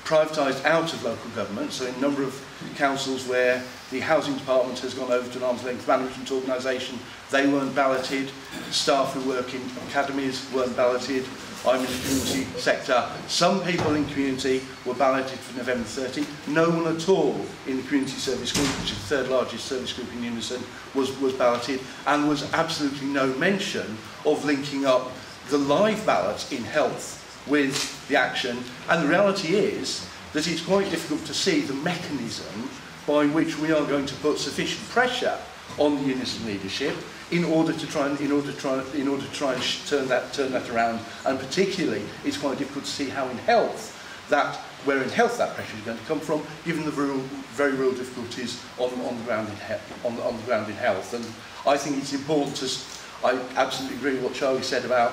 privatised out of local government. So in a number of councils where the housing department has gone over to an arm's length management organisation, they weren't balloted. Staff who work in academies weren't balloted. I'm in the community sector. Some people in community were balloted for November 30. No one at all in the community service group, which is the third largest service group in Unison, was, was balloted. And was absolutely no mention of linking up the live ballot in health with the action. And the reality is that it's quite difficult to see the mechanism by which we are going to put sufficient pressure on the Unison leadership in order to try and in order to try in order to try and turn that turn that around and particularly it's quite difficult to see how in health that where in health that pressure is going to come from given the real, very real difficulties on, on the ground in he- on, the, on the ground in health and I think it's important to I absolutely agree with what Charlie said about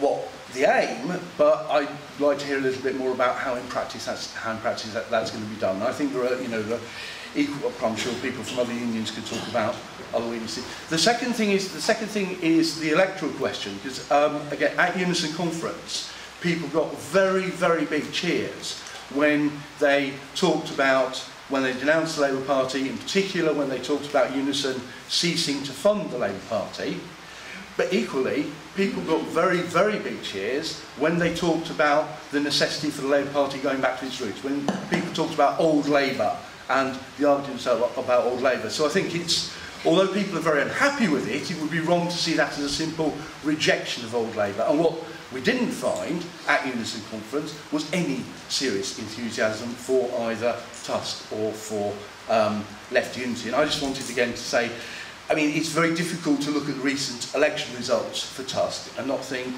what the aim, but I'd like to hear a little bit more about how in practice that's, how in practice that, that's going to be done. I think there are, you know, the equal, I'm sure people from other unions could talk about weaknesses. The second thing is the second thing is the electoral question because um, again at Unison Conference, people got very very big cheers when they talked about when they denounced the Labour Party, in particular when they talked about Unison ceasing to fund the Labour Party. But equally, people got very, very big cheers when they talked about the necessity for the Labour Party going back to its roots, when people talked about old Labour and the arguments about old Labour. So I think it's, although people are very unhappy with it, it would be wrong to see that as a simple rejection of old Labour. And what we didn't find at Unison Conference was any serious enthusiasm for either TUSC or for um, left unity. And I just wanted again to say, I mean, it's very difficult to look at the recent election results for TUSC and not think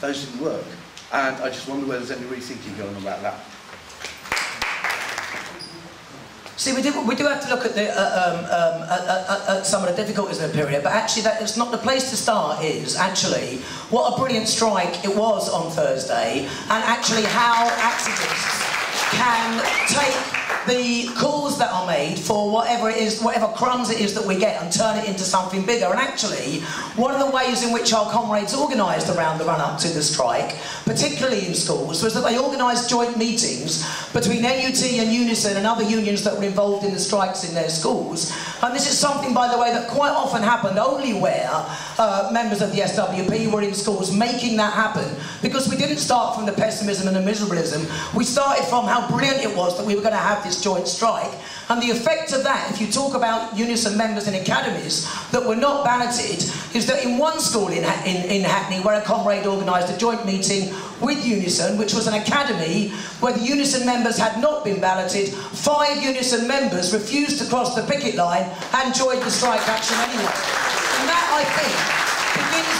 those didn't work. And I just wonder whether there's any rethinking going on about that. See, we do, we do have to look at, the, uh, um, um, at, at, at some of the difficulties in the period, but actually that is not the place to start is actually what a brilliant strike it was on Thursday and actually how accidents can take the calls that are made for whatever it is, whatever crumbs it is that we get and turn it into something bigger. And actually, one of the ways in which our comrades organised around the run-up to the strike, particularly in schools, was that they organised joint meetings between NUT and Unison and other unions that were involved in the strikes in their schools. And this is something, by the way, that quite often happened only where uh, members of the SWP were in schools making that happen. Because we didn't start from the pessimism and the miserablism. We started from how brilliant it was that we were going to have this joint strike. And the effect of that, if you talk about unison members in academies that were not balloted, is that in one school in, in, in Hackney, where a comrade organised a joint meeting with Unison, which was an academy where the Unison members had not been balloted, five Unison members refused to cross the picket line and joined the strike action anyway. And that, I think,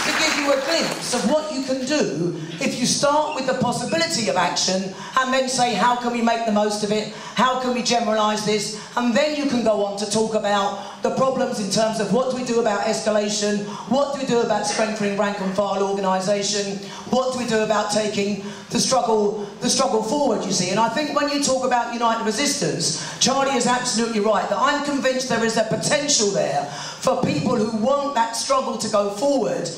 to give you a glimpse of what you can do if you start with the possibility of action and then say, how can we make the most of it? How can we generalise this? And then you can go on to talk about the problems in terms of what do we do about escalation, what do we do about strengthening rank and file organisation, what do we do about taking the struggle, the struggle forward, you see. And I think when you talk about united resistance, Charlie is absolutely right, that I'm convinced there is a potential there for people who want that struggle to go forward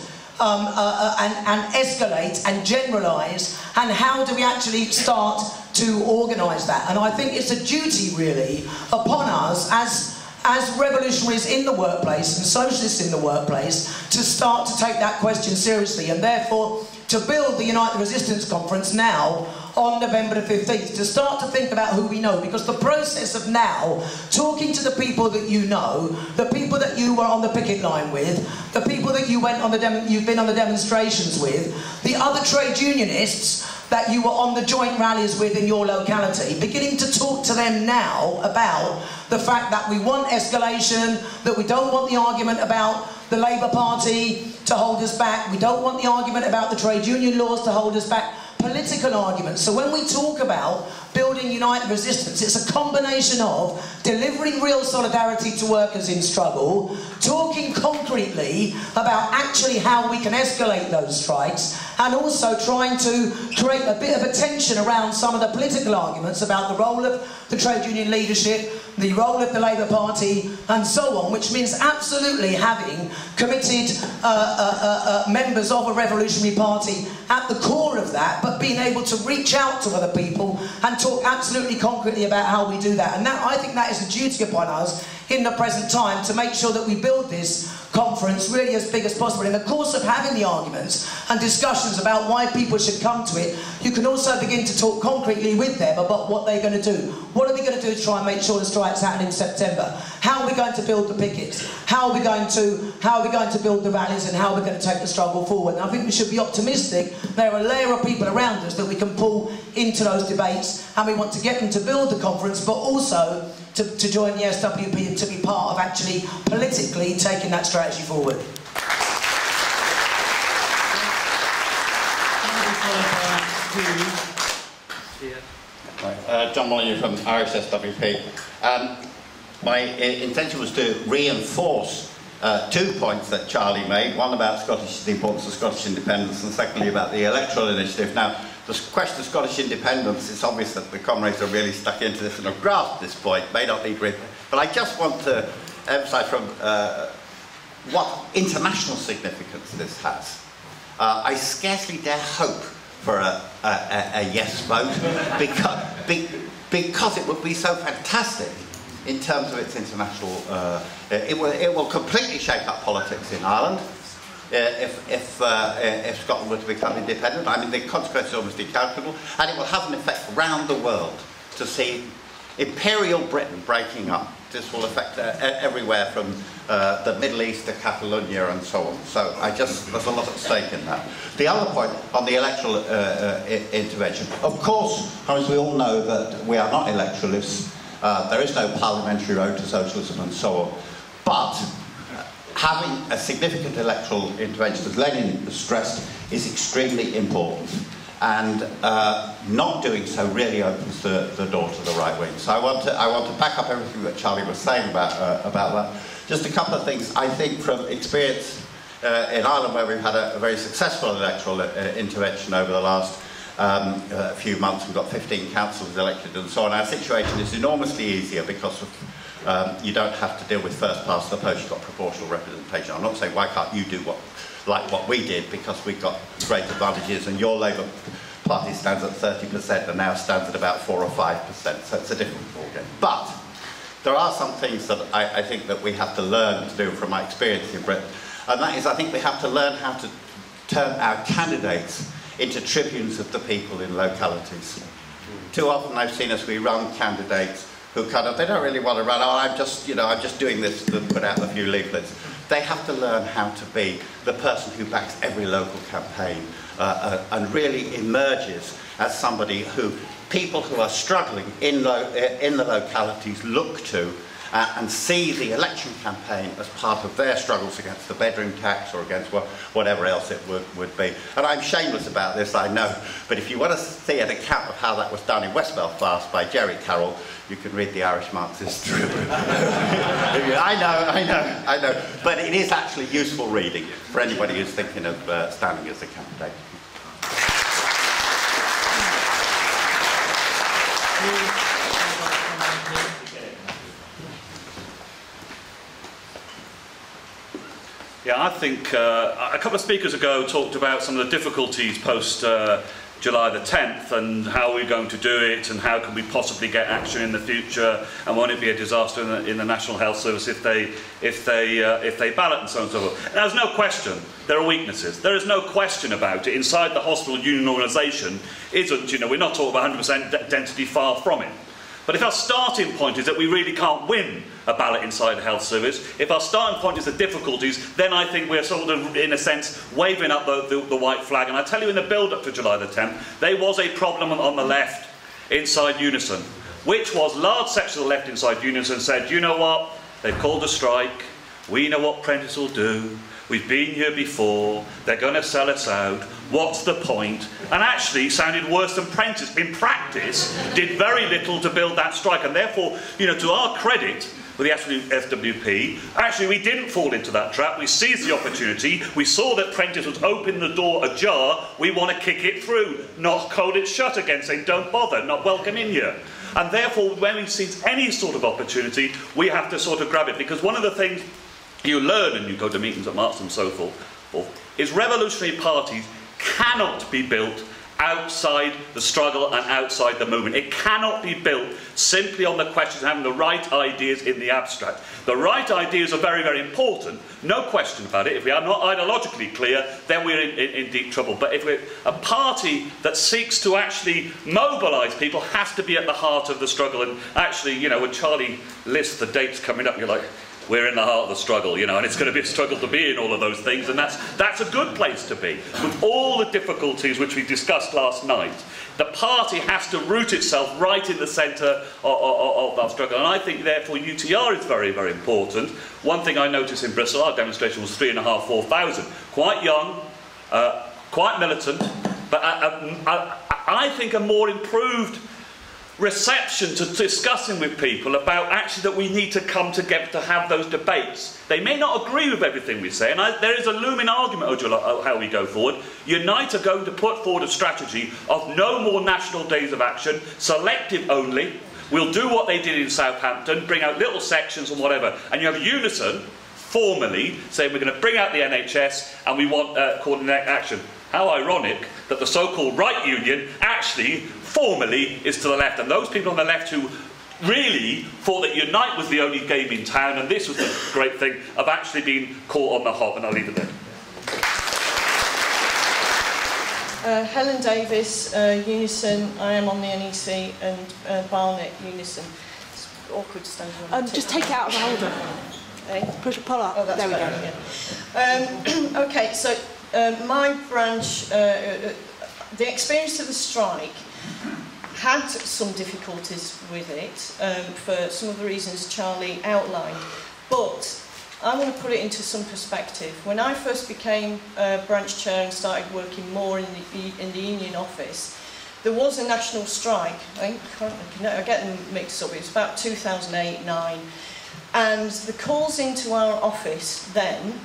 um, uh, uh, and, and escalate and generalise, and how do we actually start to organise that? And I think it's a duty, really, upon us as as revolutionaries in the workplace and socialists in the workplace to start to take that question seriously and therefore to build the United Resistance Conference now on November the 15th, to start to think about who we know, because the process of now talking to the people that you know, the people that you were on the picket line with, the people that you went on the you've been on the demonstrations with, the other trade unionists that you were on the joint rallies with in your locality, beginning to talk to them now about the fact that we want escalation, that we don't want the argument about the Labour Party to hold us back. We don't want the argument about the trade union laws to hold us back. Political arguments. So when we talk about building united resistance, it's a combination of delivering real solidarity to workers in struggle, talking concretely about actually how we can escalate those strikes, and also trying to create a bit of a tension around some of the political arguments about the role of the trade union leadership, the role of the Labour Party, and so on, which means absolutely having committed uh, uh, uh, uh, members of a revolutionary party at the core of that, but being able to reach out to other people and talk absolutely concretely about how we do that. And that, I think that is a duty upon us in the present time to make sure that we build this conference really as big as possible. In the course of having the arguments and discussions about why people should come to it, you can also begin to talk concretely with them about what they're going to do. What are we going to do to try and make sure the strikes happen in September? How are we going to build the pickets? How are we going to how are we going to build the rallies and how are we going to take the struggle forward? And I think we should be optimistic. There are a layer of people around us that we can pull into those debates and we want to get them to build the conference but also to, to join the SWP and to be part of actually politically taking that strategy forward. Uh, John Molyneux from Irish SWP. Um, my uh, intention was to reinforce uh, two points that Charlie made, one about Scottish, the importance of Scottish independence, and secondly about the electoral initiative. Now, the question of Scottish independence, it's obvious that the comrades are really stuck into this and have grasped this point, may not be great, but I just want to emphasise from uh, what international significance this has. Uh, I scarcely dare hope for a, a, a yes vote because, be, because it would be so fantastic in terms of its international, uh, it, will, it will completely shake up politics in Ireland. Uh, if, if, uh, if Scotland were to become independent. I mean, the consequences are almost incalculable, and it will have an effect around the world to see imperial Britain breaking up. This will affect uh, everywhere from uh, the Middle East to Catalonia and so on. So I just, there's a lot at stake in that. The other point on the electoral uh, uh, intervention, of course, as we all know that we are not electoralists, there is no parliamentary road to socialism and so on. But having a significant electoral intervention, as Lenin stressed, is extremely important. and uh, not doing so really opens the, the door to the right wing. So I want to, I want to back up everything that Charlie was saying about, uh, about that. Just a couple of things, I think from experience uh, in Ireland where we've had a, a very successful electoral uh, intervention over the last um, uh, few months, we've got 15 councils elected and so on. Our situation is enormously easier because of, um, you don't have to deal with first past the post, you've got proportional representation. I'm not saying why can't you do what like what we did because we've got great advantages and your Labour Party stands at 30% and now stands at about 4 or 5%, so it's a different ballgame. But there are some things that I, I think that we have to learn to do from my experience in Britain, and that is I think we have to learn how to turn our candidates into tribunes of the people in localities. Too often I've seen as we run candidates who kind of, they don't really want to run, oh, I'm just, you know, I'm just doing this to put out a few leaflets. They have to learn how to be the person who backs every local campaign uh, uh, and really emerges as somebody who people who are struggling in, lo uh, in the localities look to uh, and see the election campaign as part of their struggles against the bedroom tax or against wh whatever else it would, would be. And I'm shameless about this, I know, but if you want to see an account of how that was done in West Belfast by Gerry Carroll, you can read the Irish Marxist Tribune. I know, I know, I know. But it is actually useful reading for anybody who's thinking of uh, standing as a candidate. Yeah, I think uh, a couple of speakers ago talked about some of the difficulties post uh, July the 10th and how we're going to do it and how can we possibly get action in the future and won't it be a disaster in the, in the National Health Service if they, if, they, uh, if they ballot and so on and so forth. There's no question there are weaknesses. There is no question about it. Inside the hospital union organisation isn't, you know, we're not talking about 100% density far from it. But if our starting point is that we really can't win a ballot inside the health service, if our starting point is the difficulties, then I think we're sort of, in a sense, waving up the, the, the white flag. And I tell you, in the build-up to July the 10th, there was a problem on the left inside Unison, which was large sections of the left inside Unison said, you know what, they've called a strike, we know what Prentis will do, We've been here before. They're going to sell us out. What's the point? And actually sounded worse than Prentis. In practice, did very little to build that strike. And therefore, you know, to our credit, with the SWP, actually we didn't fall into that trap. We seized the opportunity. We saw that Prentis was opening the door ajar. We want to kick it through, not hold it shut again, saying don't bother, not welcome in here. And therefore, when we seize any sort of opportunity, we have to sort of grab it. Because one of the things you learn and you go to meetings at Marks and so forth, is revolutionary parties cannot be built outside the struggle and outside the movement. It cannot be built simply on the question of having the right ideas in the abstract. The right ideas are very, very important, no question about it. If we are not ideologically clear, then we're in, in, in deep trouble. But if we're a party that seeks to actually mobilise people has to be at the heart of the struggle. And actually, you know, when Charlie lists the dates coming up, you're like, we're in the heart of the struggle, you know, and it's going to be a struggle to be in all of those things, and that's, that's a good place to be. With all the difficulties which we discussed last night, the party has to root itself right in the centre of, of, of that struggle, and I think therefore UTR is very, very important. One thing I noticed in Bristol, our demonstration was three and a half, four thousand. Quite young, uh, quite militant, but I, I, I think a more improved reception to discussing with people about actually that we need to come together to have those debates. They may not agree with everything we say, and I, there is a looming argument over how we go forward. Unite are going to put forward a strategy of no more national days of action, selective only. We'll do what they did in Southampton, bring out little sections and whatever. And you have Unison, formally, saying we're going to bring out the NHS and we want uh, action. How ironic that the so-called right union actually formally is to the left. And those people on the left who really thought that Unite was the only game in town and this was the great thing have actually been caught on the hop. And I'll leave it there. Uh, Helen Davis, uh, Unison, I am on the NEC, and uh, Barnet, Unison. It's awkward to stand um, Just take it out of the holder. Eh? Push, pull up. Oh, there we go. Yeah. Um, okay, so uh, my branch, uh, the experience of the strike had some difficulties with it um, for some of the reasons Charlie outlined. But I want to put it into some perspective. When I first became uh, branch chair and started working more in the, e, in the union office, there was a national strike. I, think, I get them mixed up. It was about 2008-9. And the calls into our office then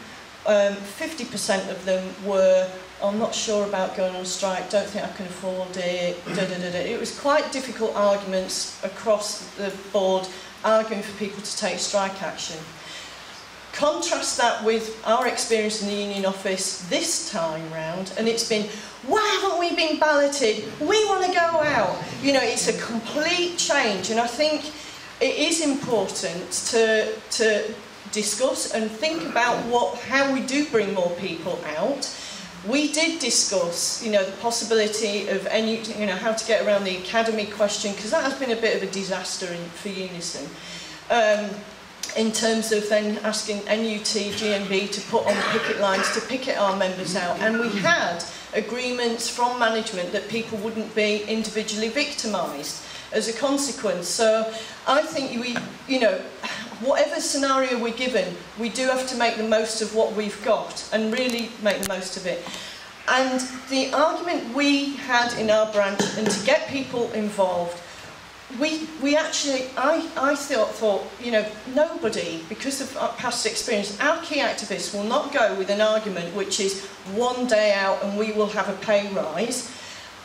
um, 50% of them were, oh, I'm not sure about going on strike, don't think I can afford it, da, da, da, da. It was quite difficult arguments across the board, arguing for people to take strike action. Contrast that with our experience in the union office this time round, and it's been, why haven't we been balloted? We want to go out. You know, it's a complete change, and I think it is important to, to discuss and think about what how we do bring more people out. We did discuss, you know, the possibility of any, you know, how to get around the academy question because that has been a bit of a disaster in, for Unison. Um, in terms of then asking NUT GMB to put on picket lines to picket our members out and we had agreements from management that people wouldn't be individually victimised as a consequence so I think we you know whatever scenario we're given, we do have to make the most of what we've got and really make the most of it. And the argument we had in our branch, and to get people involved, we, we actually, I, I thought, thought, you know, nobody, because of our past experience, our key activists will not go with an argument which is one day out and we will have a pay rise.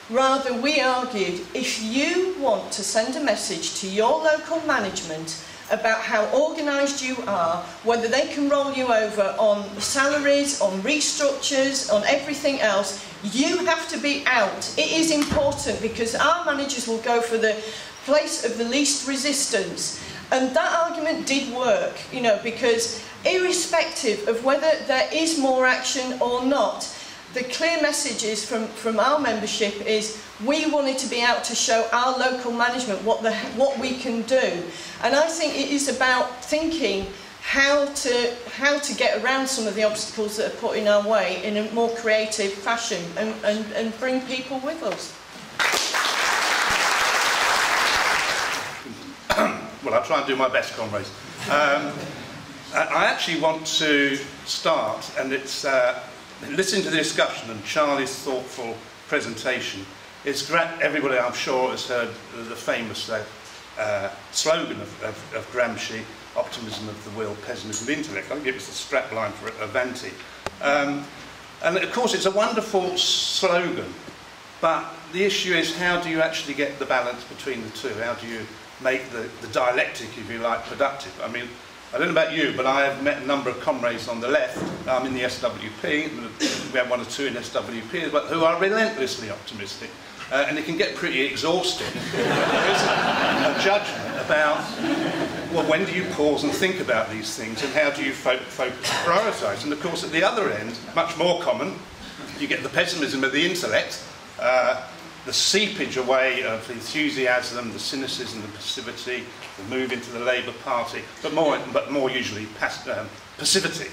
Rather, we argued, if you want to send a message to your local management about how organised you are, whether they can roll you over on salaries, on restructures, on everything else, you have to be out. It is important because our managers will go for the place of the least resistance. And that argument did work, you know, because irrespective of whether there is more action or not, the clear messages from, from our membership is we wanted to be out to show our local management what, the, what we can do. And I think it is about thinking how to, how to get around some of the obstacles that are put in our way in a more creative fashion and, and, and bring people with us. well, I'll try and do my best, comrades. Um, I actually want to start, and it's uh, listening to the discussion and Charlie's thoughtful presentation. It's everybody I'm sure has heard the famous uh, uh, slogan of, of, of Gramsci, optimism of the will, pessimism of the intellect. I think it was the strapline for Avanti. Um, and of course it's a wonderful slogan, but the issue is how do you actually get the balance between the two? How do you make the, the dialectic, if you like, productive. I mean, I don't know about you, but I have met a number of comrades on the left. I'm in the SWP. We have one or two in SWP, but who are relentlessly optimistic. Uh, and it can get pretty exhausting. there is a, a judgment about, well, when do you pause and think about these things and how do you fo focus and prioritise? And of course, at the other end, much more common, you get the pessimism of the intellect, uh, the seepage away of the enthusiasm, the cynicism, the passivity, the move into the Labour Party, but more, but more usually pass, um, passivity.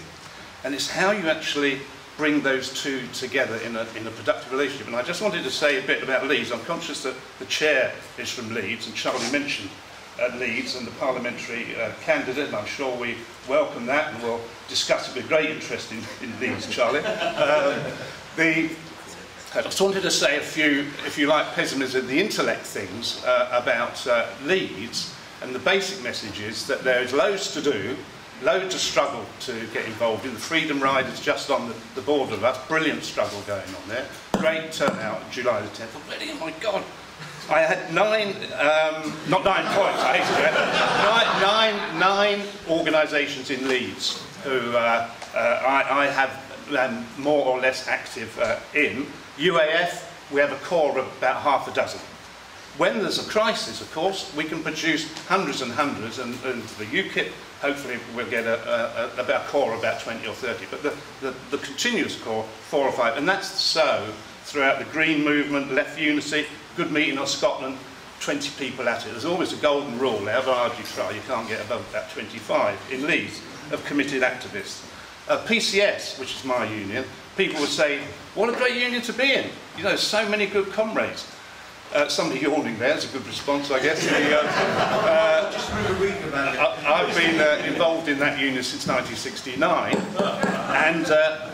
And it's how you actually bring those two together in a, in a productive relationship. And I just wanted to say a bit about Leeds. I'm conscious that the chair is from Leeds, and Charlie mentioned uh, Leeds and the parliamentary uh, candidate, and I'm sure we welcome that, and we'll discuss it with great interest in, in Leeds, Charlie. Um, the, I just wanted to say a few, if you like, pessimism, the intellect things uh, about uh, Leeds, and the basic message is that there is loads to do, loads of struggle to get involved in. The Freedom Ride Riders just on the, the border of us, brilliant struggle going on there. Great turnout, July the 10th. Already, oh my God, I had nine, um, not nine points, I hate it, nine, nine, nine organisations in Leeds who uh, uh, I, I have um, more or less active uh, in. UAF, we have a core of about half a dozen. When there's a crisis, of course, we can produce hundreds and hundreds, and, and the UKIP, hopefully we'll get a, a, a, about core of about 20 or 30, but the, the, the continuous core, four or five, and that's so throughout the Green Movement, Left Unity, Good Meeting of Scotland, 20 people at it. There's always a golden rule, however hard you try, you can't get above that 25 in Leeds of committed activists. Uh, PCS, which is my union, people would say, what a great union to be in. You know, so many good comrades. Uh, somebody yawning there is a good response, I guess. The, uh, uh, I, I've been uh, involved in that union since 1969, and uh,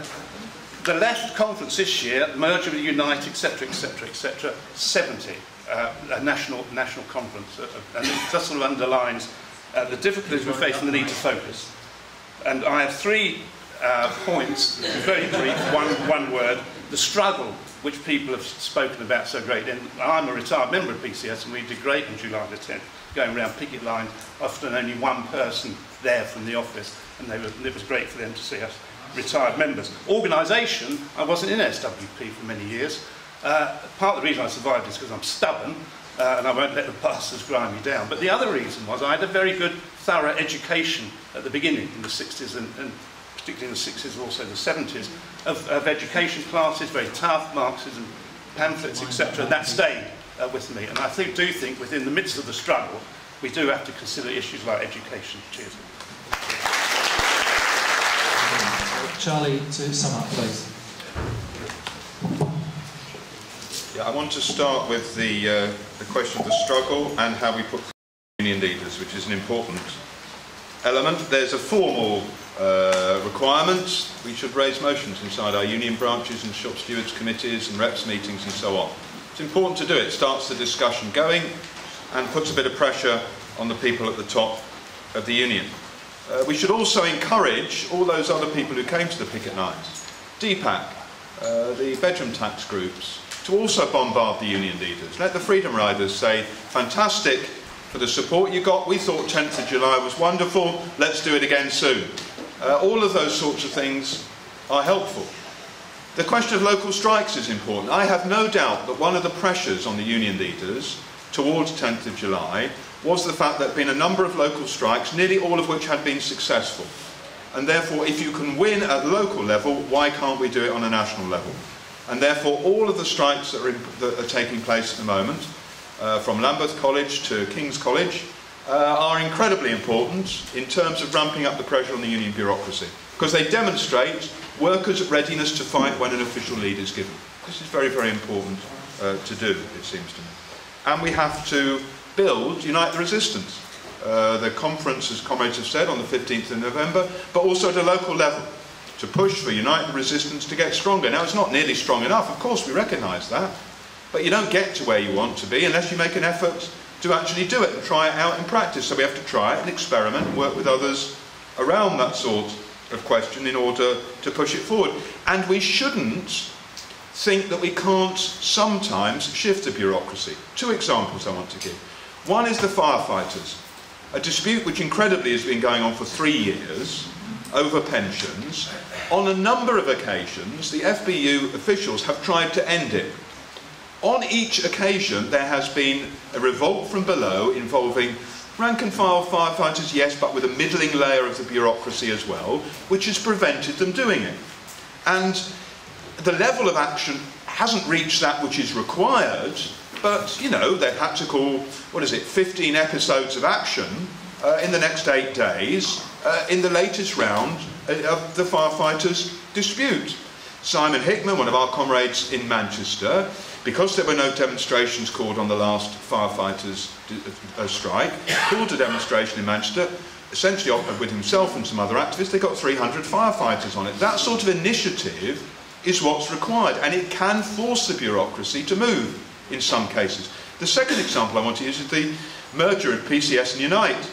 the left conference this year, merger with Unite, etc., etc., etc., 70, uh, a national national conference, uh, and it just sort of underlines uh, the difficulties we face and the need to focus. And I have three uh, points, very brief, one, one word, the struggle which people have spoken about so great. And I'm a retired member of PCS and we did great on July the 10th, going around picket lines, often only one person there from the office, and were, it was great for them to see us retired members. Organisation, I wasn't in SWP for many years. Uh, part of the reason I survived is because I'm stubborn, uh, and I won't let the bastards grind me down. But the other reason was I had a very good, thorough education at the beginning in the 60s and, and particularly in the 60s, and also the 70s, of, of education classes, very tough, Marxism, pamphlets, etc. And that stayed uh, with me. And I think, do think within the midst of the struggle, we do have to consider issues like education. Cheers. Charlie, to sum up, please. Yeah, I want to start with the, uh, the question of the struggle and how we put union leaders, which is an important element. There's a formal uh, requirement. We should raise motions inside our union branches and shop stewards committees and reps meetings and so on. It's important to do it. It starts the discussion going and puts a bit of pressure on the people at the top of the union. Uh, we should also encourage all those other people who came to the picket lines, DPAC, uh, the bedroom tax groups, to also bombard the union leaders. Let the Freedom Riders say, fantastic for the support you got. We thought 10th of July was wonderful. Let's do it again soon. Uh, all of those sorts of things are helpful. The question of local strikes is important. I have no doubt that one of the pressures on the union leaders towards 10th of July was the fact that there had been a number of local strikes, nearly all of which had been successful. And therefore, if you can win at local level, why can't we do it on a national level? And therefore, all of the strikes that are, in, that are taking place at the moment, uh, from Lambeth College to King's College, uh, are incredibly important in terms of ramping up the pressure on the union bureaucracy. Because they demonstrate workers' readiness to fight when an official lead is given. This is very, very important uh, to do, it seems to me. And we have to build Unite the Resistance. Uh, the conference, as comrades have said, on the 15th of November, but also at a local level to push for Unite the Resistance to get stronger. Now, it's not nearly strong enough, of course, we recognise that, but you don't get to where you want to be unless you make an effort to actually do it and try it out in practice. So we have to try it and experiment and work with others around that sort of question in order to push it forward. And we shouldn't think that we can't sometimes shift the bureaucracy. Two examples I want to give. One is the firefighters, a dispute which incredibly has been going on for three years over pensions. On a number of occasions, the FBU officials have tried to end it. On each occasion, there has been a revolt from below involving rank and file firefighters, yes, but with a middling layer of the bureaucracy as well, which has prevented them doing it. And the level of action hasn't reached that which is required, but, you know, they've had to call, what is it, 15 episodes of action uh, in the next eight days uh, in the latest round uh, of the firefighters' dispute. Simon Hickman, one of our comrades in Manchester, because there were no demonstrations called on the last firefighters' uh, strike, called a demonstration in Manchester, essentially with himself and some other activists. They got 300 firefighters on it. That sort of initiative is what's required, and it can force the bureaucracy to move in some cases. The second example I want to use is the merger of PCS and Unite.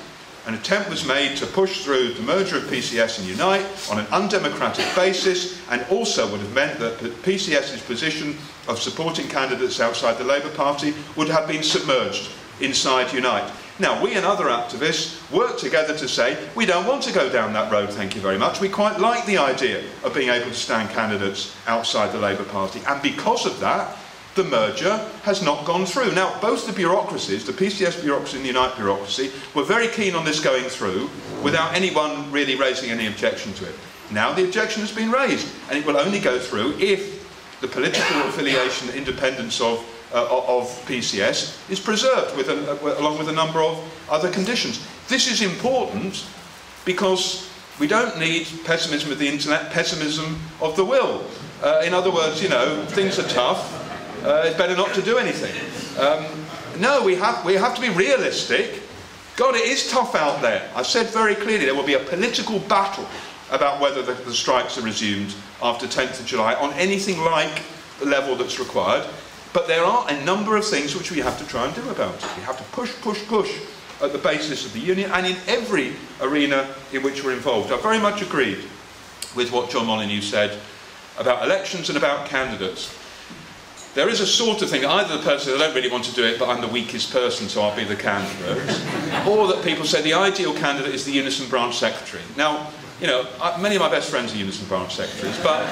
An attempt was made to push through the merger of PCS and Unite on an undemocratic basis and also would have meant that PCS's position of supporting candidates outside the Labour Party would have been submerged inside Unite. Now, we and other activists worked together to say, we don't want to go down that road, thank you very much. We quite like the idea of being able to stand candidates outside the Labour Party. And because of that, the merger has not gone through. Now, both the bureaucracies, the PCS bureaucracy and the Unite bureaucracy, were very keen on this going through without anyone really raising any objection to it. Now the objection has been raised, and it will only go through if the political affiliation independence of, uh, of PCS is preserved with a, uh, along with a number of other conditions. This is important because we don't need pessimism of the internet, pessimism of the will. Uh, in other words, you know, things are tough, uh, it's better not to do anything. Um, no, we have, we have to be realistic. God, it is tough out there. I've said very clearly there will be a political battle about whether the, the strikes are resumed after 10th of July on anything like the level that's required. But there are a number of things which we have to try and do about it. We have to push, push, push at the basis of the union and in every arena in which we're involved. I very much agreed with what John Molyneux said about elections and about candidates. There is a sort of thing, either the person, I don't really want to do it, but I'm the weakest person, so I'll be the candidate, or that people say the ideal candidate is the Unison branch secretary. Now, you know, many of my best friends are Unison branch secretaries, but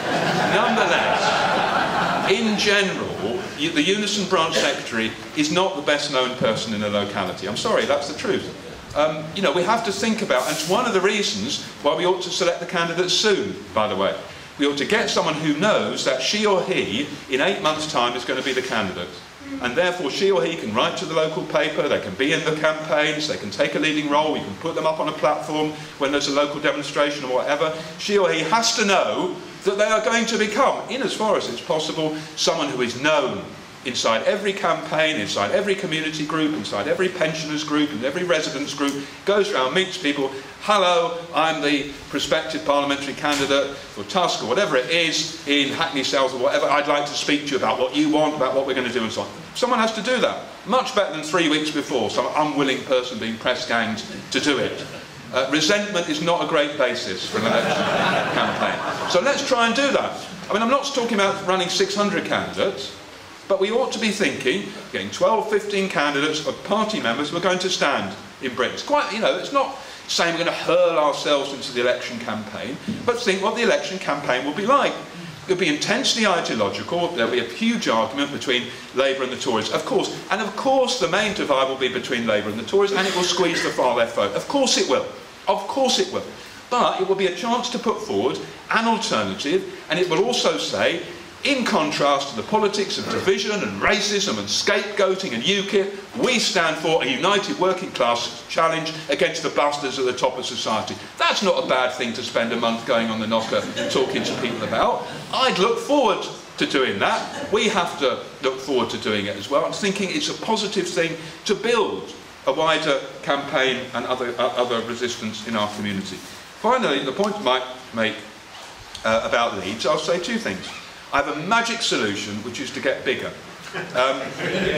nonetheless, in general, the Unison branch secretary is not the best known person in a locality. I'm sorry, that's the truth. Um, you know, we have to think about, and it's one of the reasons why we ought to select the candidates soon, by the way. We ought to get someone who knows that she or he, in eight months' time, is going to be the candidate. And therefore, she or he can write to the local paper, they can be in the campaigns, they can take a leading role, we can put them up on a platform when there's a local demonstration or whatever. She or he has to know that they are going to become, in as far as it's possible, someone who is known inside every campaign, inside every community group, inside every pensioners group, and every residents group, goes around, meets people, hello, I'm the prospective parliamentary candidate for TUSC or whatever it is in Hackney South or whatever, I'd like to speak to you about what you want, about what we're going to do and so on. Someone has to do that. Much better than three weeks before, some unwilling person being press ganged to do it. Uh, resentment is not a great basis for an election campaign. So let's try and do that. I mean, I'm not talking about running 600 candidates. But we ought to be thinking, getting 12, 15 candidates of party members who are going to stand in Britain. It's quite, you know, it's not saying we're going to hurl ourselves into the election campaign, but think what the election campaign will be like. It'll be intensely ideological. There'll be a huge argument between Labour and the Tories, of course. And of course, the main divide will be between Labour and the Tories, and it will squeeze the far left vote. Of course it will. Of course it will. But it will be a chance to put forward an alternative, and it will also say in contrast to the politics of division and racism and scapegoating and UKIP, we stand for a united working class challenge against the bastards at the top of society. That's not a bad thing to spend a month going on the knocker talking to people about. I'd look forward to doing that. We have to look forward to doing it as well. I'm thinking it's a positive thing to build a wider campaign and other, uh, other resistance in our community. Finally, the point I might make uh, about Leeds, I'll say two things. I have a magic solution, which is to get bigger. Um,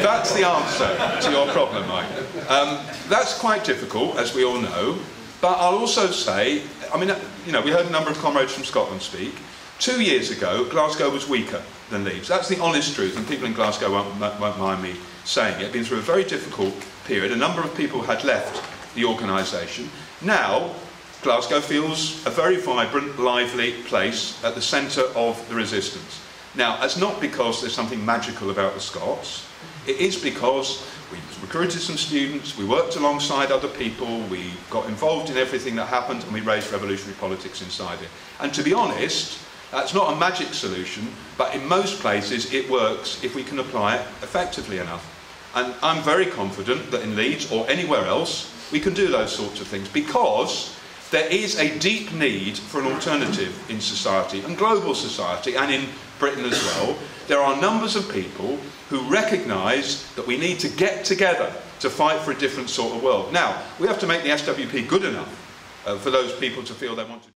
that's the answer to your problem, Mike. Um, that's quite difficult, as we all know, but I'll also say, I mean, you know, we heard a number of comrades from Scotland speak. Two years ago, Glasgow was weaker than Leeds. That's the honest truth, and people in Glasgow won't, won't mind me saying it. It's been through a very difficult period. A number of people had left the organisation. Now, Glasgow feels a very vibrant, lively place at the centre of the resistance. Now, that's not because there's something magical about the Scots. It is because we recruited some students, we worked alongside other people, we got involved in everything that happened, and we raised revolutionary politics inside it. And to be honest, that's not a magic solution, but in most places it works if we can apply it effectively enough. And I'm very confident that in Leeds or anywhere else, we can do those sorts of things because there is a deep need for an alternative in society and global society and in Britain as well. There are numbers of people who recognise that we need to get together to fight for a different sort of world. Now, we have to make the SWP good enough uh, for those people to feel they want to.